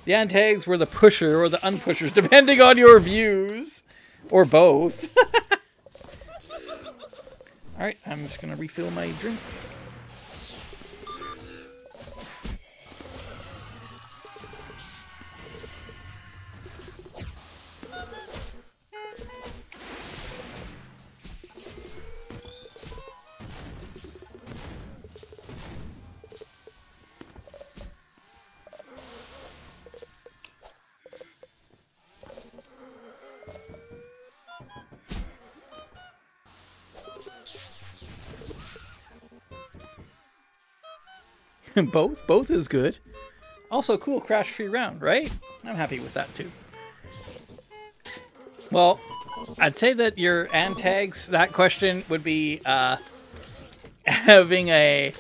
The antags were the pusher or the unpushers, depending on your views. Or both. Alright, I'm just gonna refill my drink. both, both is good. Also, cool crash free round, right? I'm happy with that too. Well, I'd say that your antags, that question would be uh, having a.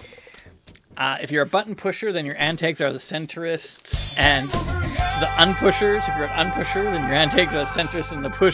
Uh, if you're a button pusher, then your antags are the centrists, and the unpushers. If you're an unpusher, then your antags are the centrists and the push